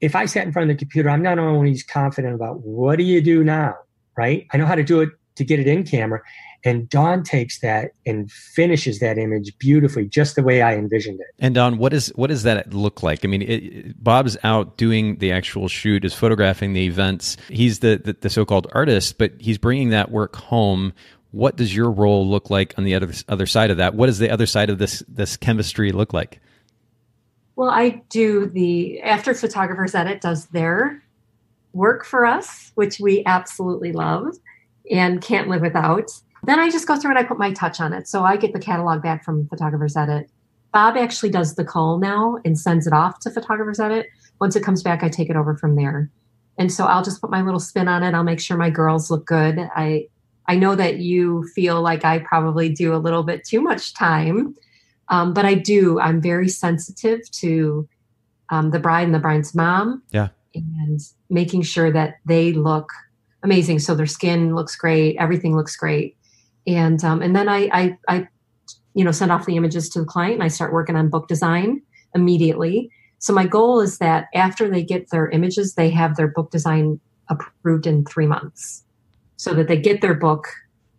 if I sat in front of the computer, I'm not always confident about what do you do now, right? I know how to do it to get it in camera. And Dawn takes that and finishes that image beautifully, just the way I envisioned it. And Dawn, what is what does that look like? I mean, it, Bob's out doing the actual shoot, is photographing the events. He's the, the the so-called artist, but he's bringing that work home. What does your role look like on the other other side of that? What does the other side of this this chemistry look like? Well, I do the after Photographer's Edit does their work for us, which we absolutely love and can't live without. Then I just go through and I put my touch on it. So I get the catalog back from Photographer's Edit. Bob actually does the call now and sends it off to Photographer's Edit. Once it comes back, I take it over from there. And so I'll just put my little spin on it. I'll make sure my girls look good. I I know that you feel like I probably do a little bit too much time um, but I do, I'm very sensitive to um, the bride and the bride's mom. Yeah. And making sure that they look amazing. So their skin looks great, everything looks great. And um, and then I, I I you know send off the images to the client and I start working on book design immediately. So my goal is that after they get their images, they have their book design approved in three months, so that they get their book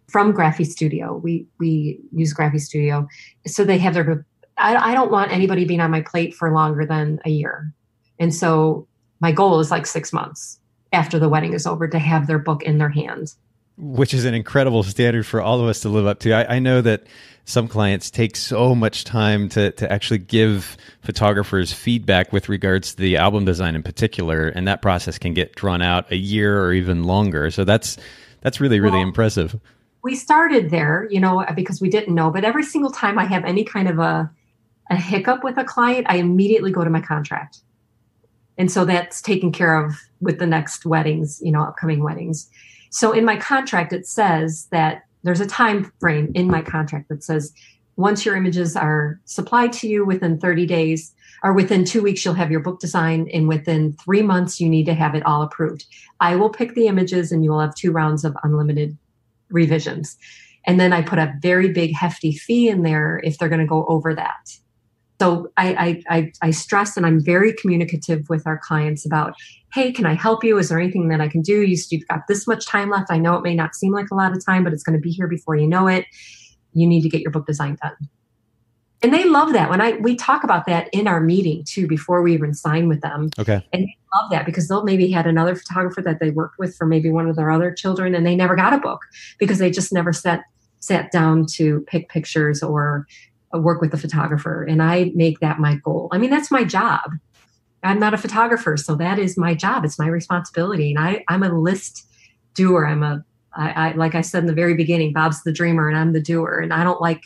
from Graphistudio. We we use Graphistudio, so they have their. I, I don't want anybody being on my plate for longer than a year, and so my goal is like six months after the wedding is over to have their book in their hands. Which is an incredible standard for all of us to live up to. I, I know that some clients take so much time to, to actually give photographers feedback with regards to the album design in particular, and that process can get drawn out a year or even longer. So that's that's really really well, impressive we started there, you know, because we didn't know. But every single time I have any kind of a, a hiccup with a client, I immediately go to my contract. And so that's taken care of with the next weddings, you know, upcoming weddings. So in my contract, it says that there's a time frame in my contract that says once your images are supplied to you within 30 days or within two weeks, you'll have your book design. And within three months, you need to have it all approved. I will pick the images and you will have two rounds of unlimited revisions. And then I put a very big hefty fee in there if they're going to go over that. So I, I, I, I stress and I'm very communicative with our clients about, hey, can I help you? Is there anything that I can do? You, you've got this much time left. I know it may not seem like a lot of time, but it's going to be here before you know it. You need to get your book design done. And they love that when I we talk about that in our meeting too before we even sign with them. Okay. And they love that because they'll maybe had another photographer that they worked with for maybe one of their other children and they never got a book because they just never sat sat down to pick pictures or Uh, work with the photographer and i make that my goal. I mean that's my job. I'm not a photographer so that is my job. It's my responsibility and I, i'm a list doer. I'm a I, I like i said in the very beginning bob's the dreamer and i'm the doer and i don't like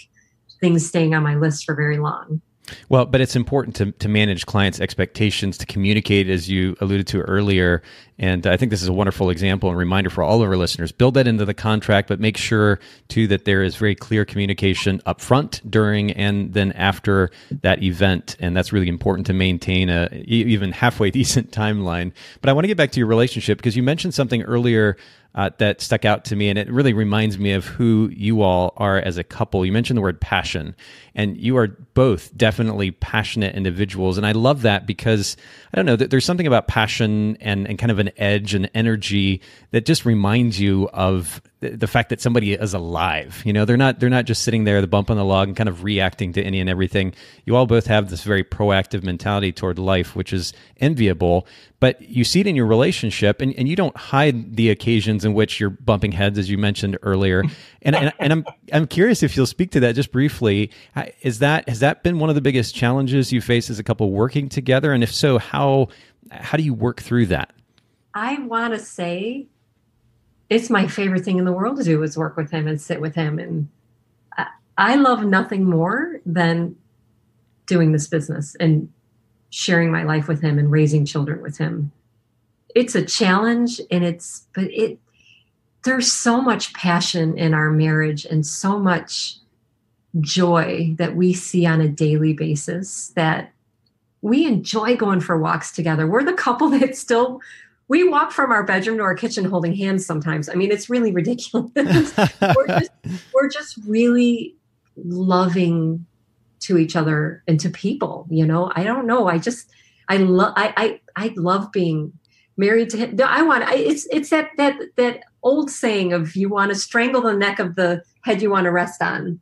things staying on my list for very long well, but it's important to, to manage clients' expectations, to communicate, as you alluded to earlier. And I think this is a wonderful example and reminder for all of our listeners. Build that into the contract, but make sure, too, that there is very clear communication up front, during, and then after that event. And that's really important to maintain a even halfway decent timeline. But I want to get back to your relationship because you mentioned something earlier uh, that stuck out to me, and it really reminds me of who you all are as a couple. You mentioned the word passion, and you are both definitely passionate individuals, and I love that because I don't know there's something about passion and and kind of an edge and energy that just reminds you of the fact that somebody is alive. You know, they're not they're not just sitting there, the bump on the log, and kind of reacting to any and everything. You all both have this very proactive mentality toward life, which is enviable. But you see it in your relationship, and, and you don't hide the occasions in which you're bumping heads, as you mentioned earlier. And and, and I'm I'm curious if you'll speak to that just briefly. Is that has that been one of the biggest challenges you face as a couple working together? And if so, how how do you work through that? I want to say it's my favorite thing in the world to do is work with him and sit with him. And I, love nothing more than doing this business and sharing my life with him and raising children with him. It's a challenge and it's but it there's so much passion in our marriage and so much joy that we see on a daily basis that we enjoy going for walks together. We're the couple that still we walk from our bedroom to our kitchen holding hands sometimes. I mean, it's really ridiculous. we're, just, we're just really loving to each other and to people. You know, I don't know. I just, I love, I, I, I love being married to him. No, I want, I, it's, it's that, that, that old saying of you want to strangle the neck of the head you want to rest on,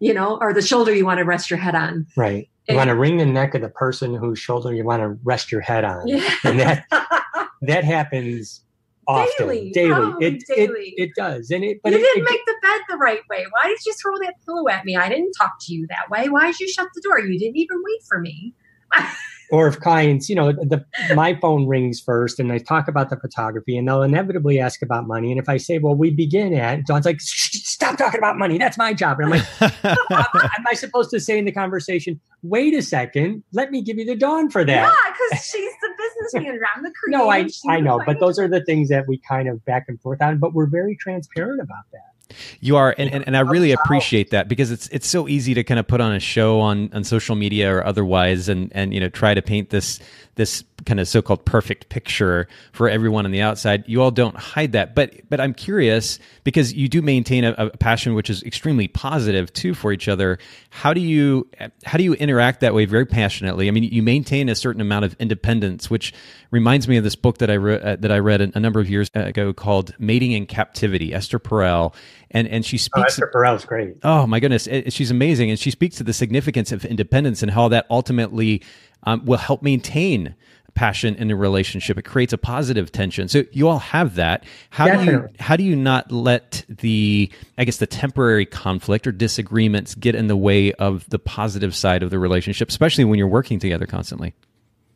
you know, or the shoulder you want to rest your head on. Right. You and, want to wring the neck of the person whose shoulder you want to rest your head on. Yeah. And that, that happens often daily, daily. Oh, it, daily. It, it does. And it but you it, didn't it, make the bed the right way. Why did you throw that pillow at me? I didn't talk to you that way. Why did you shut the door? You didn't even wait for me or if clients, you know, the my phone rings first and I talk about the photography and they'll inevitably ask about money. And if I say, well, we begin at, Dawn's like, stop talking about money. That's my job. And I'm like, am I supposed to say in the conversation, wait a second, let me give you the Dawn for that? Yeah, because she's the business manager. I'm the creative. no, I, I know, but those are the things that we kind of back and forth on, but we're very transparent about that. You are, and, and, and I really appreciate that because it's it's so easy to kind of put on a show on, on social media or otherwise, and and you know try to paint this this kind of so-called perfect picture for everyone on the outside. You all don't hide that, but but I'm curious because you do maintain a, a, passion which is extremely positive too for each other. How do you how do you interact that way very passionately? I mean, you maintain a certain amount of independence, which reminds me of this book that I re- uh, that I read a, number of years ago called "Mating in Captivity." Esther Perel, and and she oh, speaks. Oh, Esther Perel's great. Oh my goodness, she's amazing, and she speaks to the significance of independence and how that ultimately um, will help maintain passion in a relationship. It creates a positive tension. So you all have that. How Definitely. do you how do you not let the I guess the temporary conflict or disagreements get in the way of the positive side of the relationship, especially when you're working together constantly?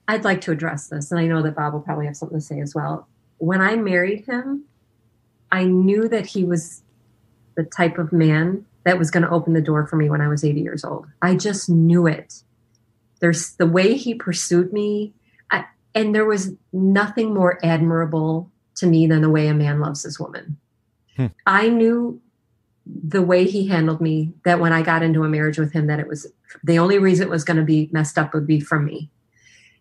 I'd like to address this, and I know that Bob will probably have something to say as well. When I married him, I knew that he was the type of man that was going to open the door for me when I was 80 years old. I just knew it. There's the way he pursued me, I, and there was nothing more admirable to me than the way a man loves his woman. Hmm. I knew the way he handled me that when I got into a marriage with him that it was the only reason it was going to be messed up would be from me.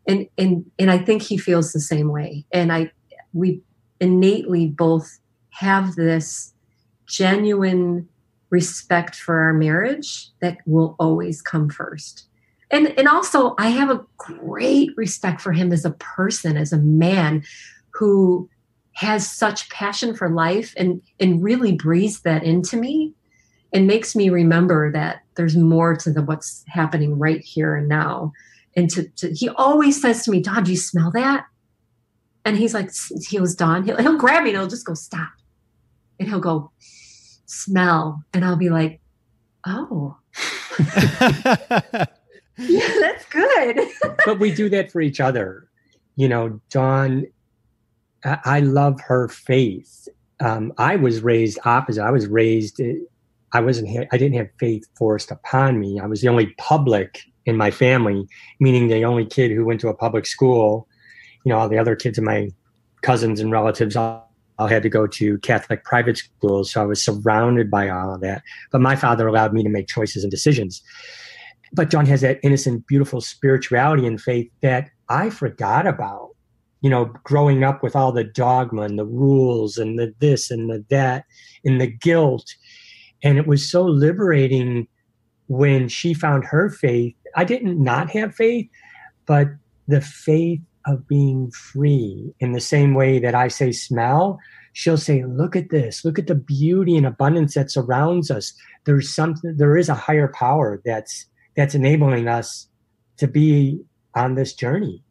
And and and I think he feels the same way. And I we innately both have this genuine respect for our marriage that will always come first. And and also I have a great respect for him as a person, as a man who has such passion for life and and really breathes that into me and makes me remember that there's more to the what's happening right here and now. And to, to he always says to me, Dawn, do you smell that? And he's like, he goes, Dawn, he'll, he'll grab me and he'll just go, stop. And he'll go, smell. And I'll be like, oh. yeah, that's good. but we do that for each other. You know, Dawn, I, I love her faith. Um, I was raised opposite. I was raised, I wasn't, I didn't have faith forced upon me. I was the only public in my family, meaning the only kid who went to a public school you know all the other kids and my cousins and relatives all, all had to go to Catholic private schools, so I was surrounded by all of that. But my father allowed me to make choices and decisions. But Dawn has that innocent, beautiful spirituality and faith that I forgot about. You know, growing up with all the dogma and the rules and the this and the that and the guilt. And it was so liberating when she found her faith. I didn't not have faith, but the faith of being free in the same way that I say smell, she'll say, look at this, look at the beauty and abundance that surrounds us. There's something, there is a higher power that's, that's enabling us to be on this journey.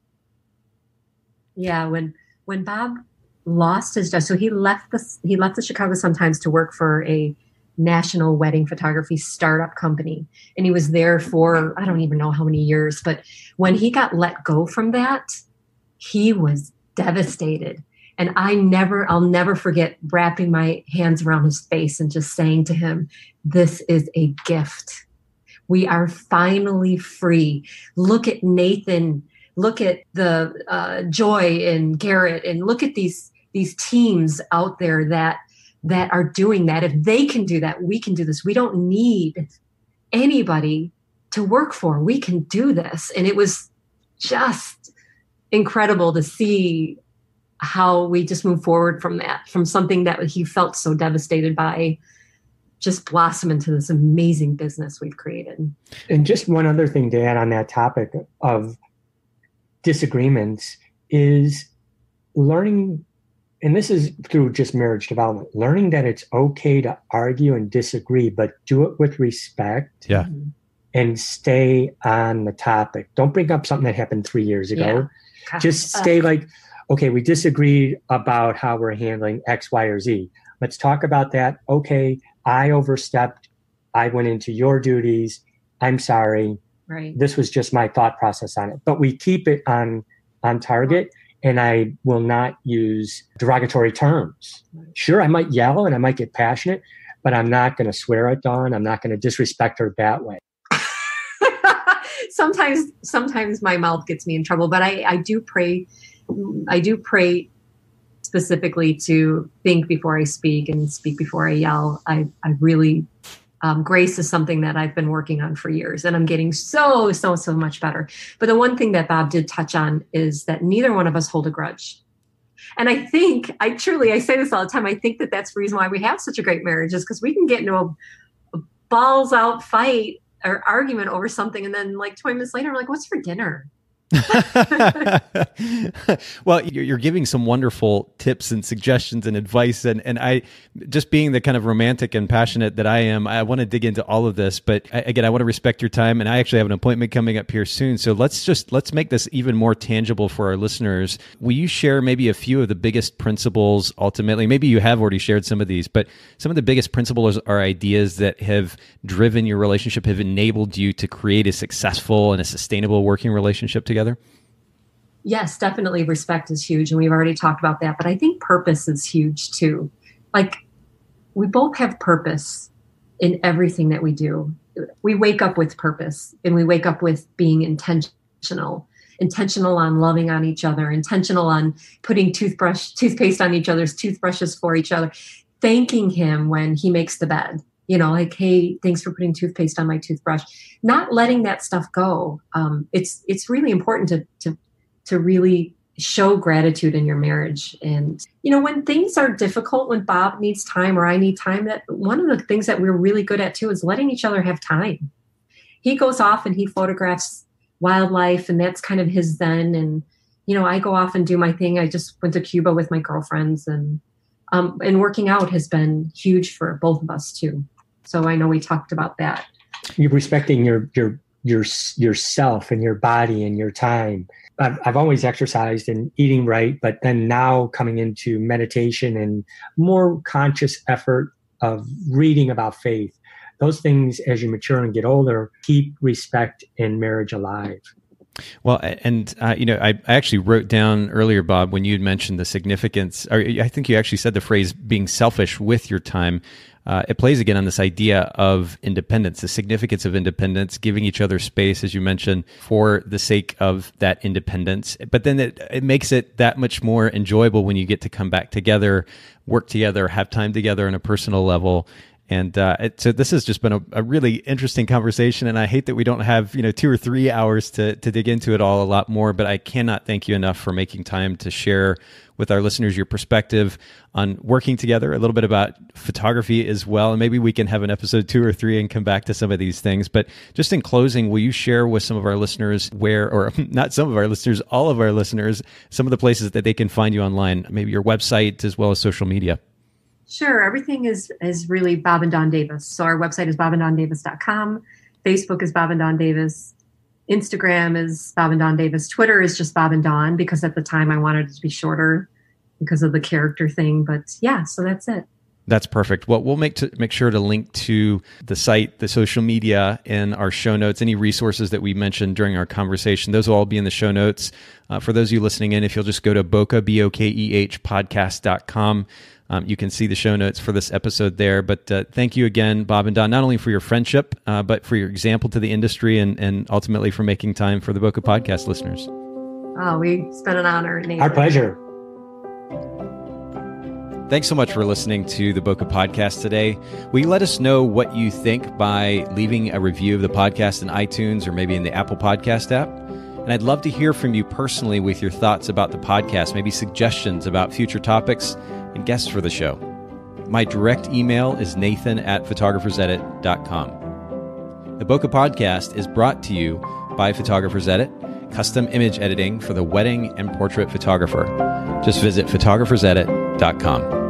Yeah. When, when Bob lost his job, so he left the, he left the Chicago Sun-Times to work for a national wedding photography startup company. And he was there for, I don't even know how many years, but when he got let go from that, he was devastated. And I never, I'll never forget wrapping my hands around his face and just saying to him, This is a gift. We are finally free. Look at Nathan. Look at the uh, Joy and Garrett, and look at these these teams out there that that are doing that. If they can do that, we can do this. We don't need anybody to work for. We can do this. And it was just incredible to see how we just move forward from that, from something that he felt so devastated by, just blossom into this amazing business we've created. And just one other thing to add on that topic of disagreements is learning, and this is through just marriage development, learning that it's okay to argue and disagree, but do it with respect. Yeah. Mm-hmm. And stay on the topic. Don't bring up something that happened three years ago. Yeah just stay like, okay, we disagreed about how we're handling X, Y, or Z. Let's talk about that. Okay, I overstepped. I went into your duties. I'm sorry. Right. This was just my thought process on it. But we keep it on on target and I will not use derogatory terms. Sure, I might yell and I might get passionate, but I'm not going to swear at Dawn. I'm not going to disrespect her that way sometimes sometimes my mouth gets me in trouble but i i do pray i do pray specifically to think before i speak and speak before i yell i i really um, grace is something that I've been working on for years, and I'm getting so, so, so much better. But the one thing that Bob did touch on is that neither one of us hold a grudge. And I think, I truly, I say this all the time, I think that that's the reason why we have such a great marriage is because we can get into a, a balls out fight or argument over something, and then like 20 minutes later, I'm like, "What's for dinner?" well, you're giving some wonderful tips and suggestions and advice, and and I just being the kind of romantic and passionate that I am, I want to dig into all of this. But I, again, I want to respect your time, and I actually have an appointment coming up here soon. So let's just let's make this even more tangible for our listeners. Will you share maybe a few of the biggest principles? Ultimately, maybe you have already shared some of these, but some of the biggest principles or ideas that have driven your relationship, have enabled you to create a successful and a sustainable working relationship together together? Yes, definitely respect is huge. And we've already talked about that. But I think purpose is huge too. Like we both have purpose in everything that we do. We wake up with purpose and we wake up with being intentional intentional on loving on each other intentional on putting toothbrush toothpaste on each other's toothbrushes for each other thanking him when he makes the bed you know like hey thanks for putting toothpaste on my toothbrush. Not letting that stuff go. Um, it's it's really important to to to really show gratitude in your marriage. And you know when things are difficult when bob needs time or i need time that one of the things that we're really good at too is letting each other have time. He goes off and he photographs wildlife and that's kind of his then and you know i go off and do my thing. I just went to cuba with my girlfriends and um, and working out has been huge for both of us too so i know we talked about that you're respecting your your your yourself and your body and your time I've, I've always exercised and eating right, but then now coming into meditation and more conscious effort of reading about faith. Those things, as you mature and get older, keep respect in marriage alive. Well, and uh, you know, I, I, actually wrote down earlier, Bob, when you had mentioned the significance, or I think you actually said the phrase "being selfish with your time." Uh, it plays again on this idea of independence, the significance of independence, giving each other space, as you mentioned, for the sake of that independence. But then it, it makes it that much more enjoyable when you get to come back together, work together, have time together on a personal level. And uh, it, so this has just been a, a, really interesting conversation, and I hate that we don't have you know two or three hours to to dig into it all a lot more. But I cannot thank you enough for making time to share with our listeners your perspective on working together, a little bit about photography as well. And maybe we can have an episode two or three and come back to some of these things. But just in closing, will you share with some of our listeners where, or not some of our listeners, all of our listeners, some of the places that they can find you online, maybe your website as well as social media? Sure. Everything is is really Bob and Dawn Davis. So our website is bobanddawndavis.com. Facebook is Bob and Dawn Davis. Instagram is Bob and Dawn Davis. Twitter is just Bob and Dawn because at the time I wanted it to be shorter because of the character thing. But yeah, so that's it. That's perfect. Well, we'll make to make sure to link to the site, the social media in our show notes. Any resources that we mentioned during our conversation, those will all be in the show notes. Uh, for those of you listening in, if you'll just go to Bokeh, B O K E H podcast.com, um, you can see the show notes for this episode there. But uh, thank you again, Bob and Dawn, not only for your friendship, uh, but for your example to the industry and, and ultimately for making time for the Bokeh podcast listeners. Oh, we, it's been an honor. Our pleasure. Thanks so much for listening to the Bokeh Podcast today. Will you let us know what you think by leaving a review of the podcast in iTunes or maybe in the Apple Podcast app? And I'd love to hear from you personally with your thoughts about the podcast, maybe suggestions about future topics and guests for the show. My direct email is nathan at photographersedit.com. The Bokeh Podcast is brought to you by Photographers Edit, custom image editing for the wedding and portrait photographer. Just visit photographersedit.com.